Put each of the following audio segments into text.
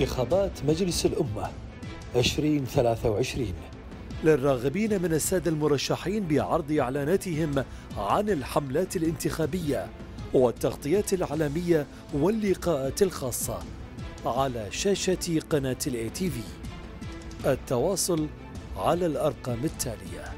انتخابات مجلس الأمة 2023 للراغبين من السادة المرشحين بعرض إعلاناتهم عن الحملات الانتخابية والتغطيات الإعلامية واللقاءات الخاصة على شاشة قناة ال ATV التواصل على الأرقام التالية.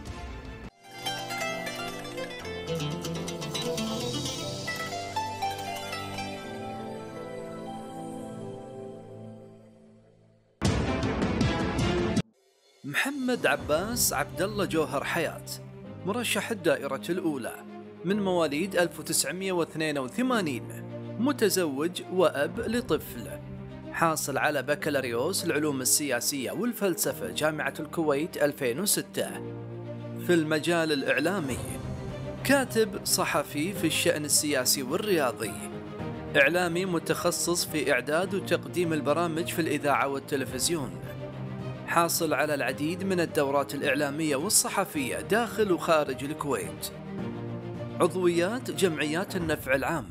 محمد عباس عبد الله جوهر حياة مرشح الدائرة الأولى من مواليد 1982 متزوج وأب لطفل حاصل على بكالوريوس العلوم السياسية والفلسفة جامعة الكويت 2006 في المجال الإعلامي كاتب صحفي في الشأن السياسي والرياضي إعلامي متخصص في إعداد وتقديم البرامج في الإذاعة والتلفزيون. حاصل على العديد من الدورات الإعلامية والصحفية داخل وخارج الكويت. عضويات جمعيات النفع العام.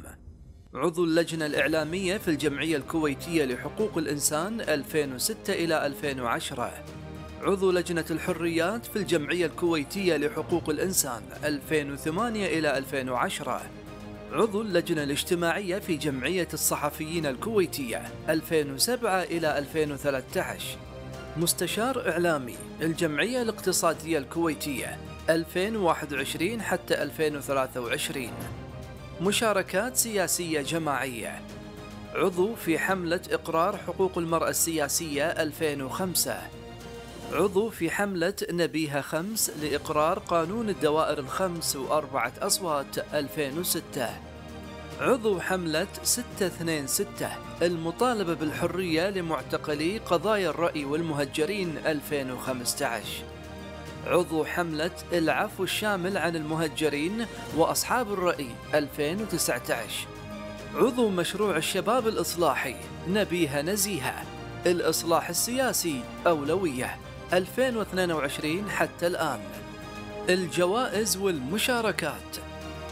عضو اللجنة الإعلامية في الجمعية الكويتية لحقوق الإنسان 2006 إلى 2010 عضو لجنة الحريات في الجمعية الكويتية لحقوق الإنسان 2008 إلى 2010 عضو اللجنة الاجتماعية في جمعية الصحفيين الكويتية 2007 إلى 2013 مستشار إعلامي الجمعية الاقتصادية الكويتية 2021 حتى 2023 مشاركات سياسية جماعية. عضو في حملة إقرار حقوق المرأة السياسية 2005 عضو في حملة نبيها خمس لإقرار قانون الدوائر الخمس وأربعة أصوات 2006 عضو حملة 626 المطالبة بالحرية لمعتقلي قضايا الرأي والمهجرين 2015 عضو حملة العفو الشامل عن المهجرين وأصحاب الرأي 2019 عضو مشروع الشباب الإصلاحي نبيها نزيهة الإصلاح السياسي أولوية. 2022 حتى الآن. الجوائز والمشاركات.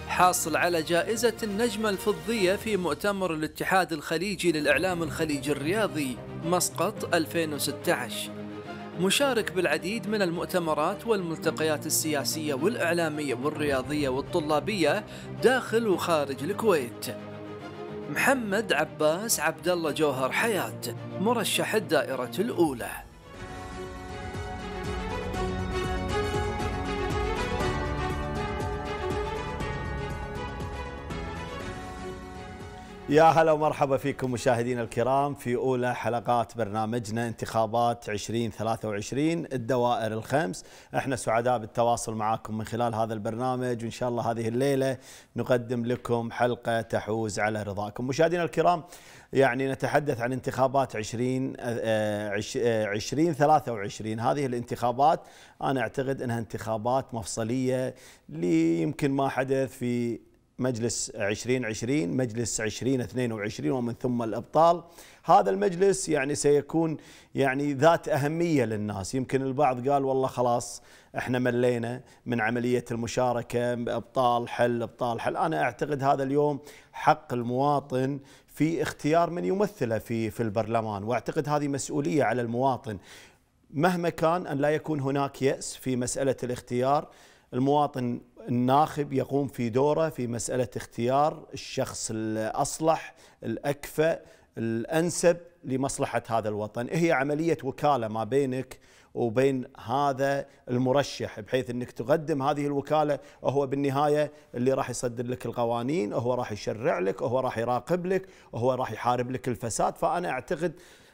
حاصل على جائزة النجمة الفضية في مؤتمر الاتحاد الخليجي للإعلام الخليجي الرياضي مسقط 2016 مشارك بالعديد من المؤتمرات والملتقيات السياسية والإعلامية والرياضية والطلابية داخل وخارج الكويت. محمد عباس عبد الله جوهر حياة مرشح الدائرة الأولى. يا هلا ومرحبا فيكم مشاهدينا الكرام في أولى حلقات برنامجنا انتخابات 2023 الدوائر الخمس، إحنا سعداء بالتواصل معكم من خلال هذا البرنامج وإن شاء الله هذه الليلة نقدم لكم حلقة تحوز على رضاكم. مشاهدينا الكرام يعني نتحدث عن انتخابات 20 2023 هذه الانتخابات أنا أعتقد إنها انتخابات مفصلية ليمكن ما حدث في مجلس 2020 مجلس 2022 ومن ثم الأبطال. هذا المجلس يعني سيكون يعني ذات أهمية للناس. يمكن البعض قال والله خلاص إحنا ملينا من عملية المشاركة أبطال حل أبطال حل. أنا أعتقد هذا اليوم حق المواطن في اختيار من يمثله في في البرلمان. وأعتقد هذه مسؤولية على المواطن. مهما كان أن لا يكون هناك يأس في مسألة الاختيار المواطن الناخب يقوم في دوره في مسألة اختيار الشخص الأصلح الأكفأ الأنسب لمصلحة هذا الوطن. هي عملية وكالة ما بينك وبين هذا المرشح بحيث انك تقدم هذه الوكاله وهو بالنهايه اللي راح يصدر لك القوانين وهو راح يشرع لك وهو راح يراقب لك وهو راح يحارب لك الفساد. فأنا أعتقد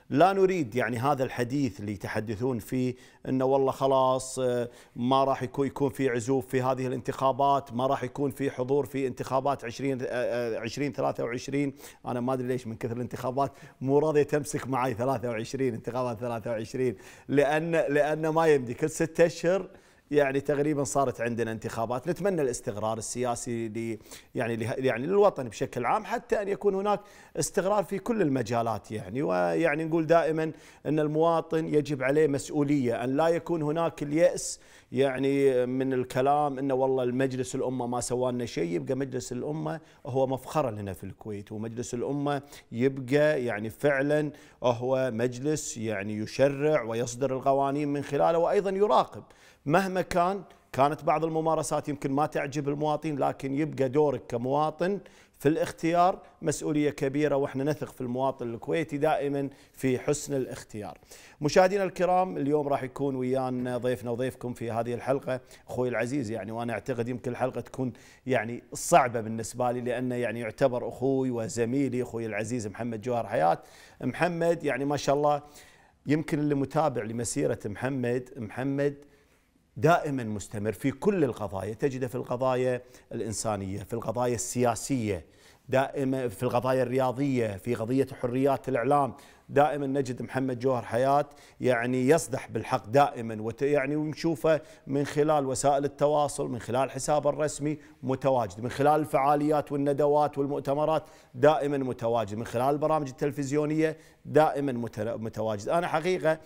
لا نريد يعني هذا الحديث اللي يتحدثون فيه إنه والله خلاص آه، ما راح يكون في عزوف في هذه الانتخابات، ما راح يكون في حضور في انتخابات 20 2023 آه، آه، أنا ما أدري ليش من كثر الانتخابات مو راضيه تمسك معي 23 انتخابات 23 لأن لأن ما يمدي. كل ستة أشهر يعني تقريبا صارت عندنا انتخابات. نتمنى الاستقرار السياسي ل يعني يعني للوطن بشكل عام حتى أن يكون هناك استقرار في كل المجالات يعني. ويعني نقول دائما أن المواطن يجب عليه مسؤولية أن لا يكون هناك اليأس يعني من الكلام أنه والله المجلس الأمة ما سوى لنا شيء يبقى مجلس الأمة هو مفخرا لنا في الكويت. ومجلس الأمة يبقى يعني فعلا هو مجلس يعني يشرع ويصدر القوانين من خلاله وأيضا يراقب مهما كان كانت بعض الممارسات يمكن ما تعجب المواطن لكن يبقى دورك كمواطن في الاختيار مسؤولية كبيرة وإحنا نثق في المواطن الكويتي دائما في حسن الاختيار. مشاهدينا الكرام اليوم راح يكون ويانا ضيفنا وضيفكم في هذه الحلقة أخوي العزيز يعني وأنا أعتقد يمكن الحلقة تكون يعني صعبة بالنسبة لي لأنه يعني يعتبر أخوي وزميلي أخوي العزيز محمد جوهر حياة. محمد يعني ما شاء الله يمكن اللي متابع لمسيرة محمد محمد دائما مستمر في كل القضايا. تجده في القضايا الإنسانية في القضايا السياسية دائما في القضايا الرياضية في قضية حريات الإعلام. دائما نجد محمد جوهر حياة يعني يصدح بالحق دائما يعني ونشوفه من خلال وسائل التواصل من خلال حسابه الرسمي متواجد من خلال الفعاليات والندوات والمؤتمرات دائما متواجد من خلال البرامج التلفزيونية دائما متواجد. أنا حقيقة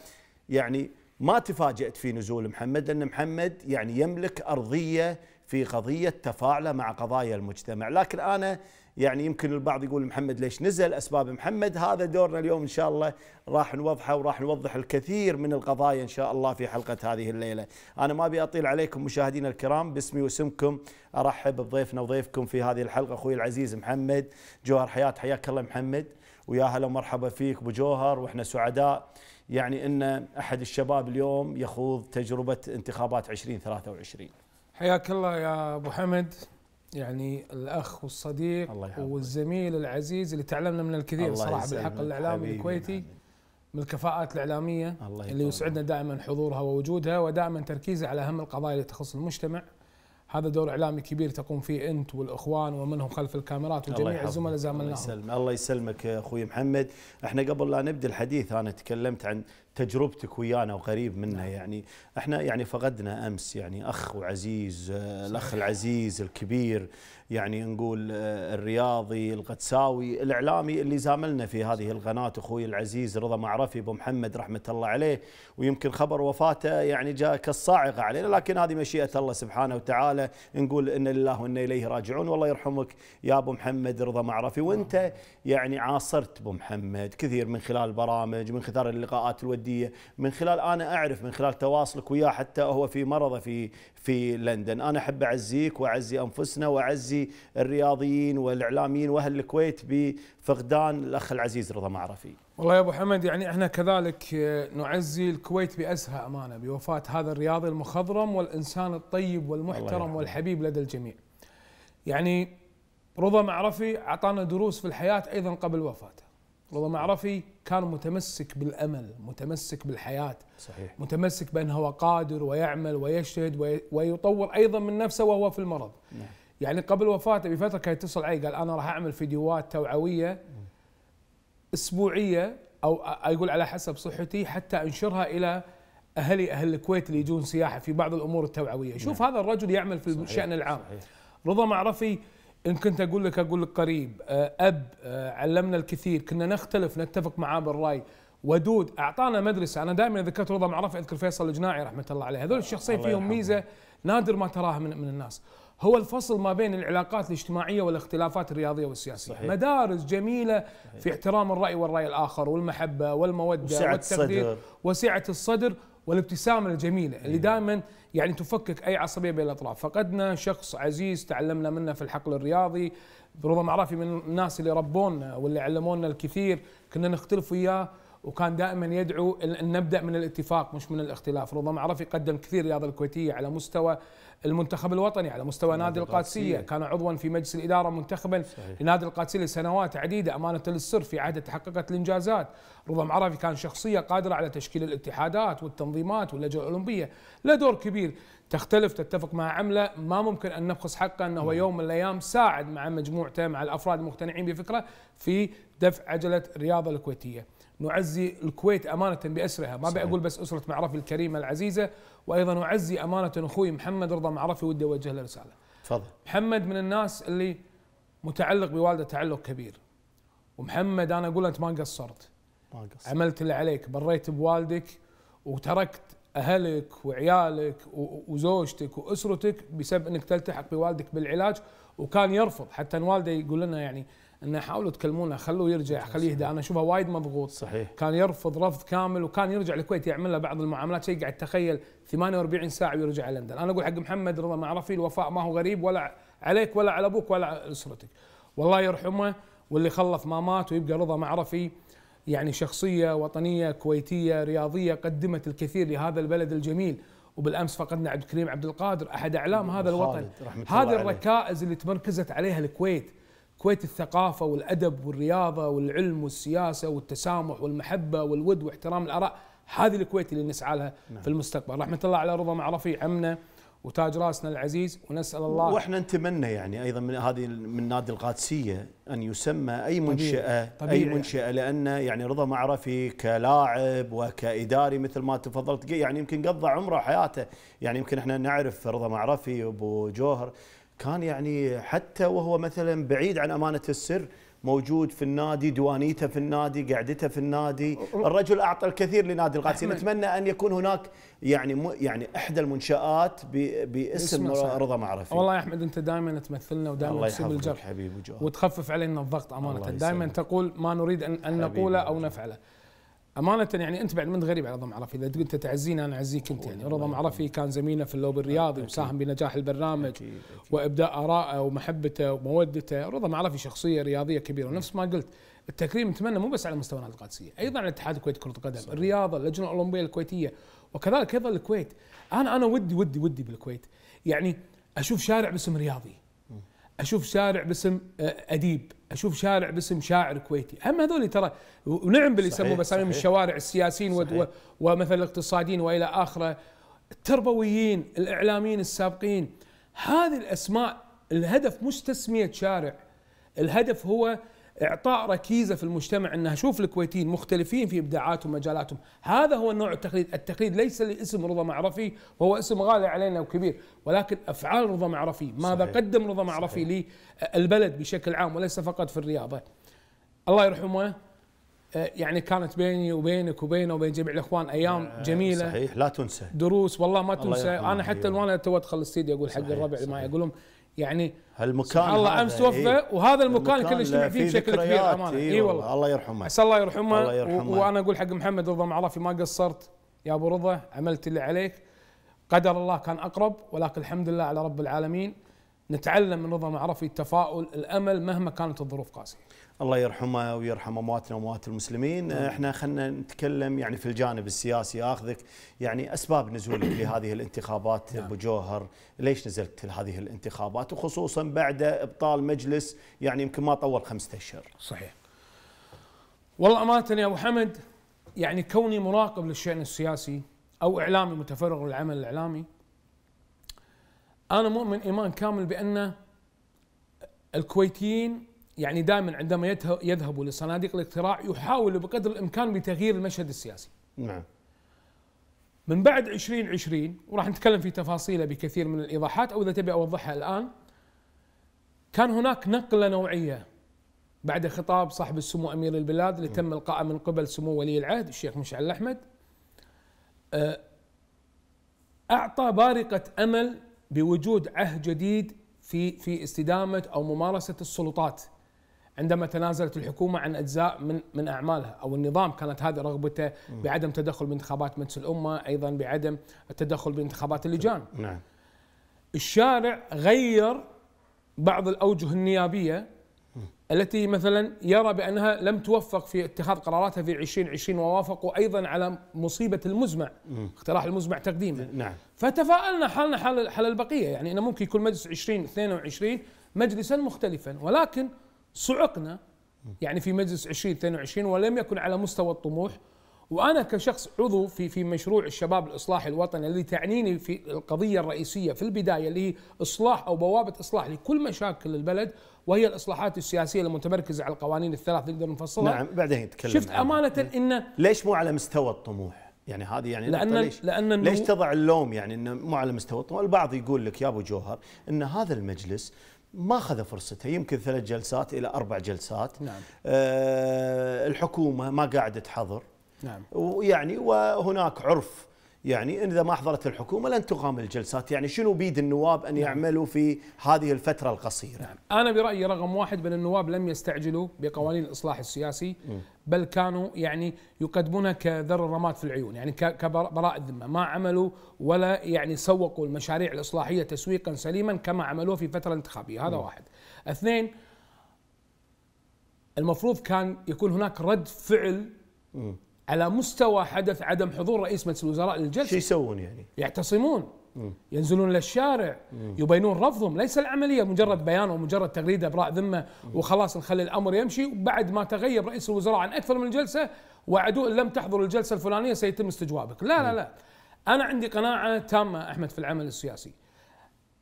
يعني ما تفاجأت في نزول محمد لأن محمد يعني يملك أرضية في قضية تفاعله مع قضايا المجتمع. لكن أنا يعني يمكن البعض يقول محمد ليش نزل؟ أسباب محمد هذا دورنا اليوم إن شاء الله راح نوضحه وراح نوضح الكثير من القضايا إن شاء الله في حلقة هذه الليلة. أنا ما أبي أطيل عليكم مشاهدينا الكرام باسمي واسمكم أرحب بضيفنا وضيفكم في هذه الحلقة أخوي العزيز محمد جوهر. حياة حياك الله محمد ويا هلا ومرحبا فيك أبو جوهر وإحنا سعداء. يعني إن أحد الشباب اليوم يخوض تجربة انتخابات 2023 حياك الله يا أبو حمد. يعني الأخ والصديق الله والزميل العزيز اللي تعلمنا من الكثير صراحة بالحق الاعلامي الكويتي من الكفاءات الإعلامية الله اللي يسعدنا دائما حضورها ووجودها ودائما تركيزها على أهم القضايا اللي تخص المجتمع. هذا دور إعلامي كبير تقوم فيه أنت والإخوان ومنهم خلف الكاميرات وجميع الزملاء زاملناهم الله يسلم الله يسلمك أخوي محمد. إحنا قبل لا نبدأ الحديث أنا تكلمت عن تجربتك ويانا وقريب منا نعم. يعني. إحنا يعني فقدنا أمس يعني أخ وعزيز الأخ العزيز الكبير يعني نقول آه، الرياضي القدساوي الإعلامي اللي زاملنا في هذه القناة أخوي العزيز رضا معرفي أبو محمد رحمة الله عليه. ويمكن خبر وفاته يعني جاء كالصاعقه علينا لكن هذه مشيئة الله سبحانه وتعالى. نقول إن لله وأنا إليه راجعون. والله يرحمك يا أبو محمد رضا معرفي. وأنت يعني عاصرت أبو محمد كثير من خلال البرامج من خلال اللقاءات الوديه من خلال أنا أعرف من خلال تواصلك وياه حتى هو في مرضه في في لندن. أنا أحب أعزيك وأعزي أنفسنا وأعزي الرياضيين والإعلاميين وأهل الكويت بفقدان الأخ العزيز رضا معرفي. والله يا أبو حمد يعني إحنا كذلك نعزي الكويت باسها أمانة بوفاة هذا الرياضي المخضرم والإنسان الطيب والمحترم والحبيب لدى الجميع. يعني رضا معرفي أعطانا دروس في الحياة أيضا قبل وفاته. رضا معرفي كان متمسك بالأمل متمسك بالحياة صحيح متمسك بانه هو قادر ويعمل ويجتهد ويطور أيضا من نفسه وهو في المرض نعم. يعني قبل وفاته بفترة كان يتصل علي قال أنا راح أعمل فيديوهات توعوية أسبوعية أو يقول على حسب صحتي حتى أنشرها إلى أهلي أهل الكويت اللي يجون سياحة في بعض الأمور التوعوية شوف نعم. هذا الرجل يعمل في. الشأن العام صحيح. رضا معرفي إن كنت أقول لك أقول لك قريب. آه، أب آه، علمنا الكثير. كنا نختلف نتفق معاه بالراي ودود أعطانا مدرسة. أنا دائما ذكرت رضا معرفي أذكر فيصل الجناعي رحمة الله عليه. هذول الشخصين فيهم ميزة نادر ما تراها من, من الناس. هو الفصل ما بين العلاقات الاجتماعية والاختلافات الرياضية والسياسية. صحيح. مدارس جميلة صحيح. في احترام الرأي والرأي الآخر والمحبة والمودة وسعة والتقدير. الصدر. وسعة الصدر والابتسامة الجميلة اللي دائما يعني تفكك أي عصبية بين الأطراف. فقدنا شخص عزيز تعلمنا منه في الحقل الرياضي. رضا معرفي من الناس اللي ربونا واللي علمونا الكثير. كنا نختلف وياه وكان دائما يدعو أن نبدأ من الاتفاق مش من الاختلاف. رضا معرفي قدم كثير الرياضه الكويتية على مستوى المنتخب الوطني على مستوى نادي القادسية. كان عضوا في مجلس الإدارة منتخبا. لنادي القادسية لسنوات عديدة أمانة للسر في عهده تحققت الإنجازات. رضا معرفي كان شخصية قادرة على تشكيل الاتحادات والتنظيمات واللجنة الأولمبية. له دور كبير. تختلف تتفق مع عمله. ما ممكن أن نبخس حقه أنه نعم. يوم من الأيام ساعد مع مجموعته مع الأفراد المقتنعين بفكره في دفع عجلة الرياضه الكويتية. نعزي الكويت أمانة بأسرها. ما ابي أقول بس أسرة معرفي الكريمة العزيزة وأيضا اعزي أمانة أخوي محمد رضا معرفي ودي أوجه له رسالة. تفضل. محمد من الناس اللي متعلق بوالده تعلق كبير. ومحمد أنا أقول أنت ما قصرت. ما قصر عملت اللي عليك بريت بوالدك وتركت أهلك وعيالك وزوجتك وأسرتك بسبب إنك تلتحق بوالدك بالعلاج وكان يرفض. حتى إن والده يقول لنا يعني إنه حاولوا تكلمونه خلوه يرجع خليه يهدى. أنا أشوفه وايد مضغوط. صحيح. كان يرفض رفض كامل وكان يرجع الكويت يعمل له بعض المعاملات. شيء قاعد تخيل 48 ساعة ويرجع لندن. أنا أقول حق محمد رضا معرفي الوفاء ما هو غريب ولا عليك ولا على أبوك ولا على أسرتك. والله يرحمه واللي خلف ما مات ويبقى رضا معرفي يعني شخصية وطنية كويتية رياضية قدمت الكثير لهذا البلد الجميل. وبالأمس فقدنا عبد الكريم عبد القادر أحد أعلام هذا الوطن. هذه. الركائز اللي تمركزت عليها الكويت. كويت الثقافة والأدب والرياضة والعلم والسياسة والتسامح والمحبة والود واحترام الآراء هذه الكويت اللي نسعى لها في المستقبل. رحمة الله على رضا معرفي عمنا وتاج راسنا العزيز ونسأل الله وإحنا نتمنى يعني أيضا من هذه من نادي القادسية أن يسمى أي منشأة طبيعي. اي منشأة لأن يعني رضا معرفي كلاعب وكإداري مثل ما تفضلت يعني يمكن قضى عمره وحياته يعني يمكن إحنا نعرف رضا معرفي أبو جوهر كان يعني حتى وهو مثلا بعيد عن أمانة السر موجود في النادي ديوانيته في النادي قعدته في النادي الرجل أعطى الكثير لنادي القادسيه. نتمنى أن يكون هناك يعني م- يعني إحدى المنشآت ب- باسم. رضا معرفي والله يا أحمد أنت دائما تمثلنا ودائما يحفظك الجرح وتخفف علينا الضغط يسلمك. دائما تقول ما نريد أن, أن نقوله أو والله. نفعله أمانة يعني أنت بعد من غريب على رضا معرفي إذا أنت تعزينا أنا أعزيك أنت يعني. رضا معرفي كان زميلنا في اللوب الرياضي وساهم بنجاح البرنامج أكيد، أكيد. وإبداء ارائه ومحبته ومودته. رضا معرفي شخصية رياضية كبيرة. ونفس ما قلت التكريم نتمنى مو بس على مستوى نادي القادسيه أيضا على اتحاد الكويت كرة القدم الرياضة اللجنة الأولمبية الكويتية وكذلك أيضا الكويت. أنا أنا ودي ودي ودي بالكويت. يعني أشوف شارع باسم رياضي. أشوف شارع باسم آه، أديب أشوف شارع باسم شاعر كويتي هم هذول ترى ونعم باللي يسموه صحيح. الشوارع السياسيين و- صحيح. و- ومثلا الاقتصاديين وإلى آخره التربويين الإعلاميين السابقين هذه الأسماء الهدف مش تسمية شارع الهدف هو إعطاء ركيزة في المجتمع ان أشوف الكويتيين مختلفين في إبداعاتهم ومجالاتهم. هذا هو النوع التقليد. التقليد ليس لاسم رضا معرفي وهو اسم غالي علينا وكبير ولكن أفعال رضا معرفي ماذا صحيح. قدم رضا معرفي للبلد بشكل عام وليس فقط في الرياضة. الله يرحمه آه، يعني كانت بيني وبينك وبينه وبين جميع الإخوان أيام جميلة. صحيح. لا تنسى. دروس والله ما تنسى. أنا حتى حبيبي. وأنا تو أدخل الاستديو أقول حق الربع صحيح. أقول لهم يعني هالمكان الله أمس توفى إيه. وهذا المكان يجتمع له فيه بشكل كبير امانه إيه اي والله. والله الله يرحمه عسى الله يرحمه, الله يرحمه. وأنا أقول حق محمد رضا معرفي ما قصرت يا أبو رضا عملت اللي عليك قدر الله كان أقرب ولكن الحمد لله على رب العالمين نتعلم من رضا معرفي التفاؤل الأمل مهما كانت الظروف قاسية الله يرحمه ويرحم أمواتنا وأموات المسلمين. إحنا خلينا نتكلم يعني في الجانب السياسي. آخذك يعني أسباب نزولك لهذه الانتخابات نعم. أبو جوهر ليش نزلت لهذه الانتخابات؟ وخصوصا بعد إبطال مجلس يعني يمكن ما طول خمسة أشهر. صحيح. والله أمانة يا أبو حمد يعني كوني مراقب للشأن السياسي أو إعلامي متفرغ للعمل الإعلامي أنا مؤمن إيمان كامل بأن الكويتيين يعني دائما عندما يذهبوا لصناديق الاقتراع يحاولوا بقدر الإمكان بتغيير المشهد السياسي. نعم. من بعد 2020 وراح نتكلم في تفاصيله بكثير من الإيضاحات أو إذا تبي أوضحها الآن كان هناك نقلة نوعية بعد خطاب صاحب السمو أمير البلاد اللي تم القائه من قبل سمو ولي العهد الشيخ مشعل أحمد. آه، أعطى بارقة أمل بوجود عهد جديد في في استدامة أو ممارسة السلطات عندما تنازلت الحكومة عن أجزاء من من أعمالها أو النظام كانت هذه رغبته بعدم تدخل بانتخابات مجلس الأمة أيضا بعدم التدخل بانتخابات اللجان. نعم. الشارع غير بعض الأوجه النيابية التي مثلا يرى بأنها لم توفق في اتخاذ قراراتها في 2020 ووافقوا أيضا على مصيبة المزمع اقتراح المزمع تقديمه نعم. فتفاءلنا حالنا حال حال البقية يعني إنه ممكن يكون مجلس 2022 مجلسا مختلفا ولكن صعقنا يعني في مجلس 2022 ولم يكن على مستوى الطموح وأنا كشخص عضو في في مشروع الشباب الاصلاحي الوطني اللي تعنيني في القضية الرئيسية في البداية اللي هي إصلاح أو بوابة إصلاح لكل مشاكل البلد وهي الإصلاحات السياسية المتمركزة على القوانين الثلاث نقدر نفصلها نعم بعدين نتكلم شفت. أمانة انه ليش مو على مستوى الطموح؟ يعني هذه يعني لأن- ليش لأن ليش تضع اللوم يعني إنه مو على مستوى الطموح؟ البعض يقول لك يا أبو جوهر إن هذا المجلس ما أخذ فرصته يمكن ثلاث جلسات إلى أربع جلسات. نعم. آه الحكومة ما قاعدة تحضر. نعم. ويعني وهناك عرف يعني إذا ما حضرت الحكومة لن تقام الجلسات. يعني شنو بيد النواب أن يعملوا في هذه الفترة القصيرة؟ نعم. أنا برأيي رقم واحد بأن النواب لم يستعجلوا بقوانين الإصلاح السياسي بل كانوا يعني يقدمونها كذر الرماد في العيون يعني كبراء الذمة. ما عملوا ولا يعني سوقوا المشاريع الإصلاحية تسويقا سليما كما عملوه في فترة انتخابية. هذا واحد. اثنين المفروض كان يكون هناك رد فعل على مستوى حدث عدم حضور رئيس مجلس الوزراء للجلسة. شو يسوون يعني؟ يعتصمون. ينزلون للشارع. يبينون رفضهم. ليس العملية مجرد بيان ومجرد تغريدة براء ذمة وخلاص نخلي الأمر يمشي. وبعد ما تغيب رئيس الوزراء عن أكثر من جلسة وعدوا إن لم تحضر الجلسة الفلانية سيتم استجوابك. لا لا لا. أنا عندي قناعة تامة أحمد في العمل السياسي.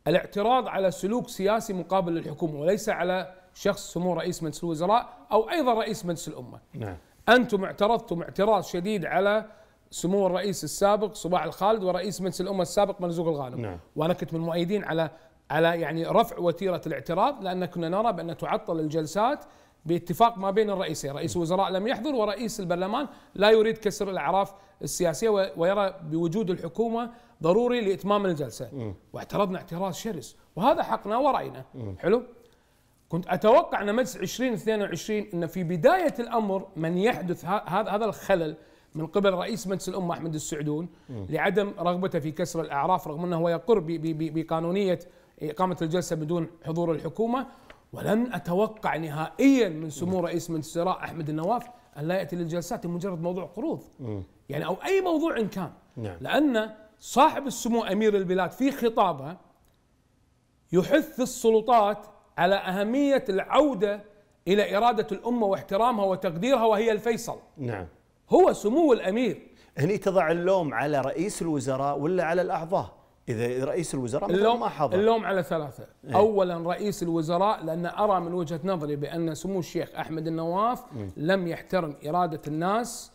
الاعتراض على سلوك سياسي مقابل للحكومة وليس على شخص سمو رئيس مجلس الوزراء أو أيضا رئيس مجلس الأمة. نعم. أنتم اعترضتم اعتراض شديد على سمو الرئيس السابق صباح الخالد ورئيس مجلس الأمة السابق مرزوق الغانم نعم. وأنا كنت من المؤيدين على على يعني رفع وتيرة الاعتراض لأن كنا نرى بأن تعطل الجلسات باتفاق ما بين الرئيسين، رئيس الوزراء لم يحضر ورئيس البرلمان لا يريد كسر الأعراف السياسية و- ويرى بوجود الحكومة ضروري لإتمام الجلسة. واعترضنا اعتراض شرس وهذا حقنا ورأينا، حلو؟ كنت أتوقع أن مجلس 2022 أن في بداية الأمر من يحدث هذا هذا الخلل من قبل رئيس مجلس الأمة أحمد السعدون لعدم رغبته في كسر الأعراف رغم أنه هو يقر بقانونية إقامة الجلسة بدون حضور الحكومة. ولن أتوقع نهائيا من سمو رئيس مجلس الوزراء أحمد النواف أن لا يأتي للجلسات لمجرد موضوع قروض. يعني أو أي موضوع إن كان. نعم. لأن صاحب السمو أمير البلاد في خطابه يحث السلطات على أهمية العودة إلى إرادة الأمة واحترامها وتقديرها وهي الفيصل. نعم. هو سمو الأمير. هني تضع اللوم على رئيس الوزراء ولا على الأعضاء؟ إذا رئيس الوزراء اللوم ما حضر. اللوم على ثلاثة. أولا رئيس الوزراء لأن أرى من وجهة نظري بأن سمو الشيخ أحمد النواف لم يحترم إرادة الناس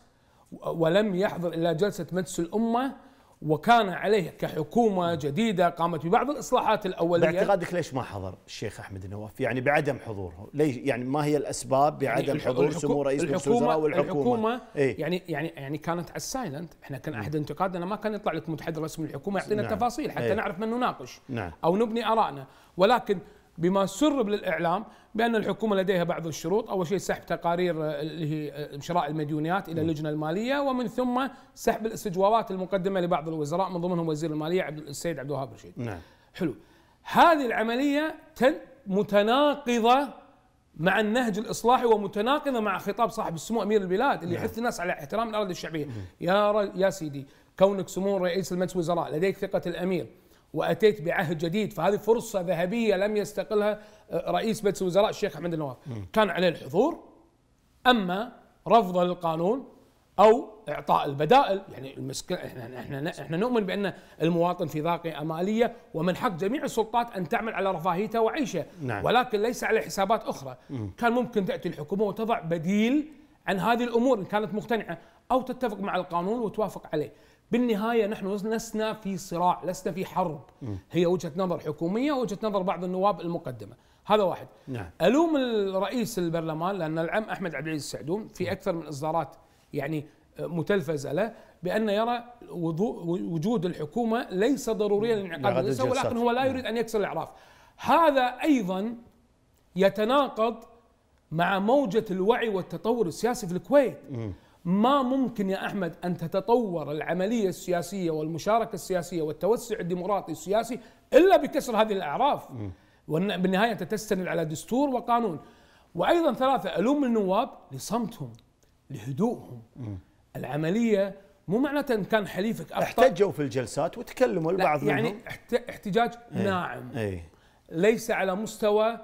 ولم يحضر إلى جلسة مجلس الأمة وكان عليه كحكومة جديدة قامت ببعض الإصلاحات الأولية باعتقادك ليش ما حضر الشيخ أحمد النواف؟ يعني بعدم حضوره، ليش يعني ما هي الأسباب بعدم الح- حضور سمو رئيس مجلس الوزراء والحكومة؟ الحكومة إيه؟ يعني يعني يعني كانت على السايلنت إحنا كان أحد انتقادنا ما كان يطلع لك متحدث رسمي الحكومة يعطينا نعم. التفاصيل حتى إيه. نعرف من نناقش نعم. أو نبني آرائنا ولكن بما سرب للاعلام بأن الحكومة لديها بعض الشروط. أول شيء سحب تقارير آه، اللي هي آه، شراء المديونيات إلى اللجنة المالية ومن ثم سحب الاستجوابات المقدمة لبعض الوزراء من ضمنهم وزير المالية عبد السيد عبد الوهاب رشيد. نعم. حلو. هذه العملية تن متناقضة مع النهج الإصلاحي ومتناقضة مع خطاب صاحب السمو أمير البلاد اللي يحث الناس على احترام الأراضي الشعبية. يا. يا سيدي كونك سمو رئيس المجلس الوزراء لديك ثقة الأمير وأتيت بعهد جديد فهذه فرصة ذهبية لم يستقلها آه، رئيس مجلس الوزراء الشيخ أحمد النواف. كان عليه الحضور أما رفض للقانون أو إعطاء البدائل يعني المسكين إحنا إحنا إحنا نؤمن بأن المواطن في ضاقه أمالية ومن حق جميع السلطات أن تعمل على رفاهيته وعيشه. نعم. ولكن ليس على حسابات أخرى. كان ممكن تأتي الحكومة وتضع بديل عن هذه الأمور إن كانت مقتنعة أو تتفق مع القانون وتوافق عليه. بالنهاية نحن لسنا في صراع لسنا في حرب. هي وجهة نظر حكومية ووجهة نظر بعض النواب المقدمة. هذا واحد. نعم. ألوم الرئيس البرلمان لأن العم أحمد عبد العزيز السعدون في أكثر من إصدارات يعني متلفزة له بأن يرى وجود الحكومة ليس ضروريا لانعقاد الجلسه. ولكن هو لا يريد أن يكسر الإعراف. هذا أيضا يتناقض مع موجة الوعي والتطور السياسي في الكويت. ما ممكن يا أحمد أن تتطور العملية السياسية والمشاركة السياسية والتوسع الديمقراطي السياسي إلا بكسر هذه الأعراف. وبالنهاية أنت تستند على دستور وقانون. وأيضا ثلاثة ألوم النواب لصمتهم لهدوءهم. العملية مو معناته أن كان حليفك أبطأ احتجوا في الجلسات وتكلموا البعض يعني منهم. احت- احتجاج ناعم. اي ليس على مستوى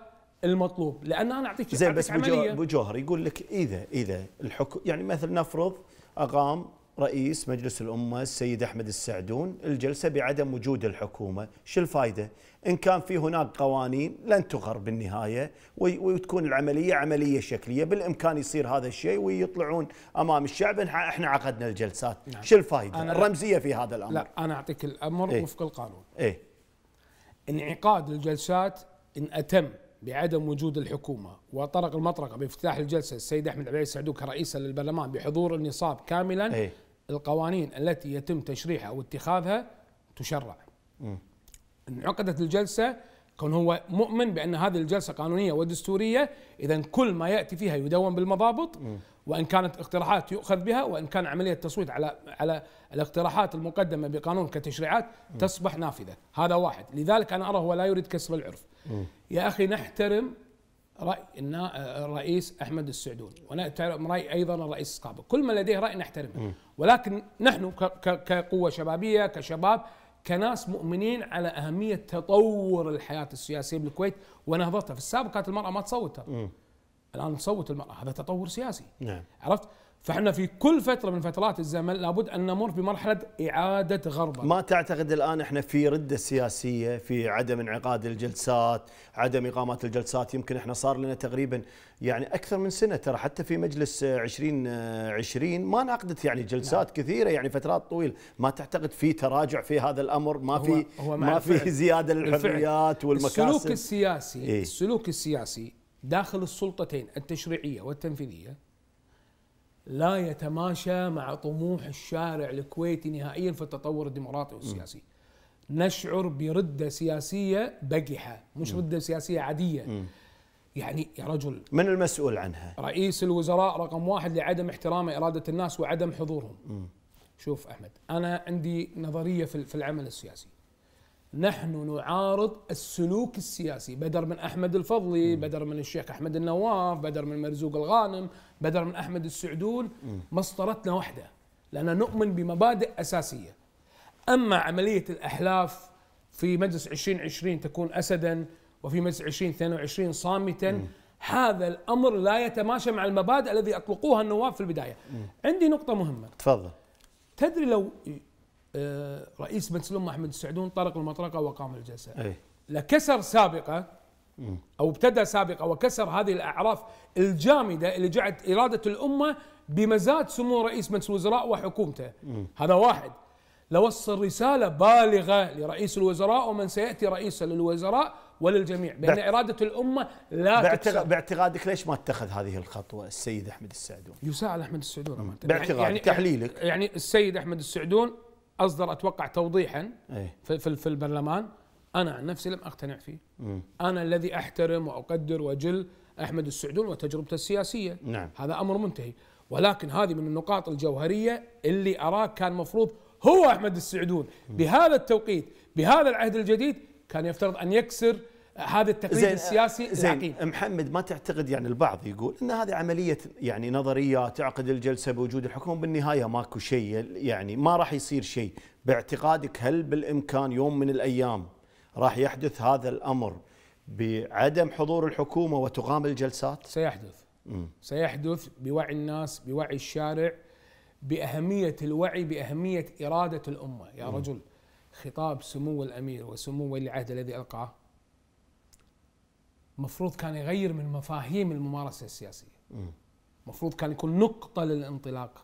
المطلوب. لأن أنا أعطيك زين أعطيك بس أبو جوهر يقول لك إذا إذا الحكم يعني مثلا نفرض أقام رئيس مجلس الأمة السيد أحمد السعدون الجلسة بعدم وجود الحكومة. شو الفائدة؟ إن كان في هناك قوانين لن تغر بالنهاية وتكون العملية عملية شكلية. بالإمكان يصير هذا الشيء ويطلعون أمام الشعب. إن إحنا عقدنا الجلسات. نعم. شو الفائدة؟ أنا- الرمزية في هذا الأمر. لا أنا أعطيك الأمر إيه. وفق القانون. إيه. انعقاد الجلسات إن أتم بعدم وجود الحكومة وطرق المطرقة بافتتاح الجلسة السيد أحمد عبد العزيز سعدوك رئيسا للبرلمان بحضور النصاب كاملا إيه. القوانين التي يتم تشريحها أو اتخاذها تشرع. انعقدت الجلسة كون هو مؤمن بأن هذه الجلسة قانونية ودستورية اذا كل ما يأتي فيها يدون بالمضابط. وإن كانت اقتراحات يؤخذ بها وإن كان عملية تصويت على على الاقتراحات المقدمة بقانون كتشريعات تصبح نافذة، هذا واحد، لذلك أنا أرى هو لا يريد كسر العرف. يا أخي نحترم رأي الرئيس أحمد السعدون ونحترم رأي أيضا الرئيس السابق، كل ما لديه رأي نحترمه، ولكن نحن كقوة شبابية كشباب كناس مؤمنين على أهمية تطور الحياة السياسية بالكويت ونهضتها، في السابق كانت المرأة ما تصوت. الآن تصوت المراه، هذا تطور سياسي. نعم عرفت؟ فإحنا في كل فترة من فترات الزمن لابد أن نمر بمرحله إعادة غربله. ما تعتقد الآن إحنا في ردة سياسية في عدم انعقاد الجلسات، عدم إقامة الجلسات، يمكن إحنا صار لنا تقريبا يعني أكثر من سنة ترى حتى في مجلس آه، 2020 ما نعقدت يعني جلسات كثيرة يعني فترات طويله، ما تعتقد في تراجع في هذا الأمر، ما هو- في هو ما الفعل. في زيادة. للحريات والمكاسب السلوك السياسي إيه؟ السلوك السياسي داخل السلطتين التشريعية والتنفيذية لا يتماشى مع طموح الشارع الكويتي نهائيا في التطور الديمقراطي والسياسي. نشعر بردة سياسية بقحه مش ردة سياسية عادية. يعني يا رجل من المسؤول عنها؟ رئيس الوزراء رقم واحد لعدم احترام إرادة الناس وعدم حضورهم. شوف أحمد أنا عندي نظرية في في العمل السياسي. نحن نعارض السلوك السياسي بدر من أحمد الفضلي بدر من الشيخ أحمد النواف بدر من مرزوق الغانم بدر من أحمد السعدون. مسطرتنا واحدة لأن نؤمن بمبادئ أساسية. أما عملية الأحلاف في مجلس 2020 تكون أسدا وفي مجلس 2022 صامتا هذا الأمر لا يتماشى مع المبادئ الذي أطلقوها النواب في البداية. عندي نقطة مهمة. تفضل. تدري لو رئيس مجلس الأمة أحمد السعدون طرق المطرقة وقام الجلسة أي. لكسر سابقة أو ابتدى سابقة وكسر هذه الأعراف الجامدة اللي جعلت إرادة الأمة بمزاج سمو رئيس مجلس الوزراء وحكومته. هذا واحد. لوصل رسالة بالغة لرئيس الوزراء ومن سيأتي رئيسا للوزراء وللجميع. بأن باعت- إرادة الأمة لا باعتقاد تكسر باعتقادك ليش ما اتخذ هذه الخطوة السيد أحمد السعدون؟ يساءل أحمد السعدون أمانة. باعتقادك، تحليلك. يعني السيد أحمد السعدون أصدر أتوقع توضيحا اي في, في, البرلمان. أنا عن نفسي لم أقتنع فيه. أنا الذي أحترم وأقدر وأجل أحمد السعدون وتجربته السياسية. نعم. هذا أمر منتهي. ولكن هذه من النقاط الجوهرية اللي اراه كان مفروض هو أحمد السعدون. بهذا التوقيت بهذا العهد الجديد كان يفترض أن يكسر هذا التقليد السياسي زين العقيم. محمد ما تعتقد يعني البعض يقول إن هذه عملية يعني نظريات تعقد الجلسة بوجود الحكومة؟ بالنهاية ماكو شيء يعني ما راح يصير شيء. باعتقادك هل بالإمكان يوم من الأيام راح يحدث هذا الأمر بعدم حضور الحكومة وتقام الجلسات؟ سيحدث. سيحدث بوعي الناس بوعي الشارع بأهمية الوعي بأهمية إرادة الأمة. يا رجل خطاب سمو الأمير وسمو ولي العهد الذي ألقاه. مفروض كان يغير من مفاهيم الممارسة السياسية. مفروض كان يكون نقطة للانطلاق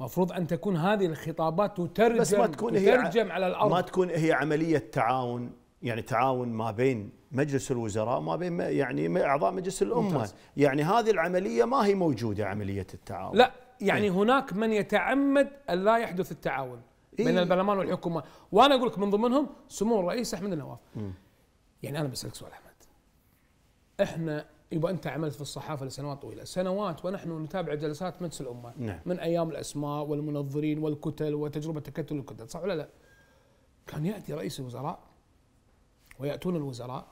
مفروض أن تكون هذه الخطابات تترجم بس ما تكون هي تترجم على الأرض. ما تكون هي عملية تعاون يعني تعاون ما بين مجلس الوزراء ما بين يعني أعضاء مجلس الأمة. ممتاز. يعني هذه العملية ما هي موجودة عملية التعاون. لا يعني هناك من يتعمد أن لا يحدث التعاون بين إيه. البرلمان والحكومة. وأنا أقول لك من ضمنهم سمو الرئيس أحمد النواف. يعني أنا بسألك سؤال أحمد. إحنا يبقى أنت عملت في الصحافة لسنوات طويلة. سنوات ونحن نتابع جلسات مجلس الامه نعم. من أيام الأسماء والمنظرين والكتل وتجربة تكتل الكتل. صح ولا لا؟ كان يأتي رئيس الوزراء ويأتون الوزراء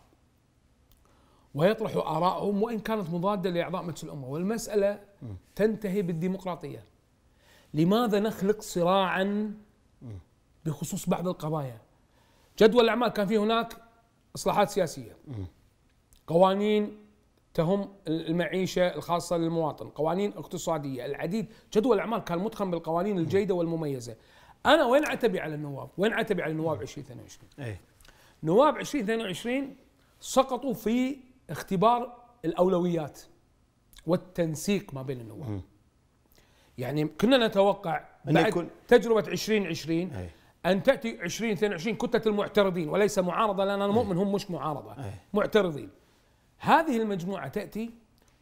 ويطرحوا آراءهم وإن كانت مضادة لأعضاء مجلس الأمة. والمسألة تنتهي بالديمقراطية. لماذا نخلق صراعا بخصوص بعض القضايا؟ جدول الأعمال كان في هناك إصلاحات سياسية. قوانين تهم المعيشة الخاصة للمواطن، قوانين اقتصادية، العديد جدول الاعمال كان متخم بالقوانين الجيدة والمميزة. أنا وين عتبي على النواب؟ وين عتبي على النواب 2022؟ إيه نواب 2022 سقطوا في اختبار الأولويات والتنسيق ما بين النواب. يعني كنا نتوقع أن بعد يكون- تجربة 2020 أي. أن تأتي 2022 كتلة المعترضين وليس معارضة لأن أنا مؤمن هم مش معارضة أي. معترضين هذه المجموعة تأتي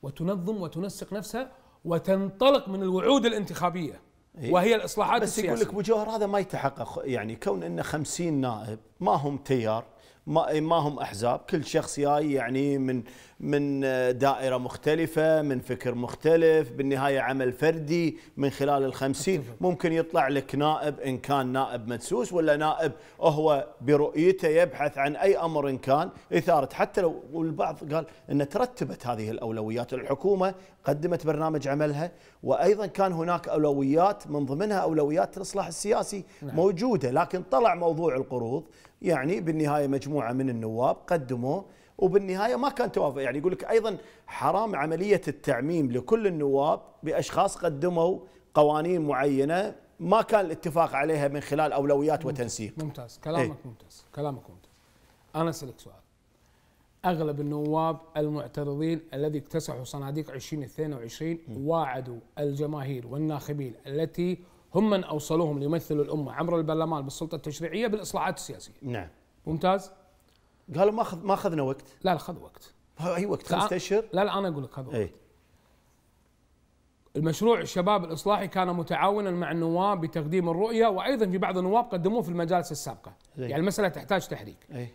وتنظم وتنسق نفسها وتنطلق من الوعود الانتخابية أي. وهي الإصلاحات بس يقول السياسية لك أبو جوهر هذا ما يتحقق يعني كون انه 50 نائب ما هم تيار ما ما هم أحزاب كل شخص جاي يعني من من دائرة مختلفة من فكر مختلف بالنهاية عمل فردي من خلال الخمسين. ممكن يطلع لك نائب إن كان نائب مدسوس ولا نائب هو برؤيته يبحث عن أي أمر إن كان إثارة. حتى لو والبعض قال إن ترتبت هذه الأولويات. الحكومة قدمت برنامج عملها وأيضا كان هناك أولويات من ضمنها أولويات الإصلاح السياسي نعم. موجودة لكن طلع موضوع القروض. يعني بالنهاية مجموعة من النواب قدموه وبالنهاية ما كان توافق. يعني يقول لك أيضا حرام عملية التعميم لكل النواب بأشخاص قدموا قوانين معينة ما كان الاتفاق عليها من خلال أولويات وتنسيق. ممتاز. كلامك إيه. ممتاز كلامك ممتاز. أنا أسألك سؤال. أغلب النواب المعترضين الذي اكتسحوا صناديق 2022 واعدوا الجماهير والناخبين التي هم من أوصلوهم ليمثلوا الأمة عبر البرلمان بالسلطة التشريعية بالإصلاحات السياسية. نعم. ممتاز؟ قالوا ما أخذ ما أخذنا وقت. لا لا خذ وقت. أي وقت؟ خمسة اشهر لا لا أنا أقول لك هذا اي المشروع الشباب الإصلاحي كان متعاونا مع النواب بتقديم الرؤية وأيضا في بعض النواب قدموه في المجالس السابقة. زين. يعني المساله تحتاج تحريك. اي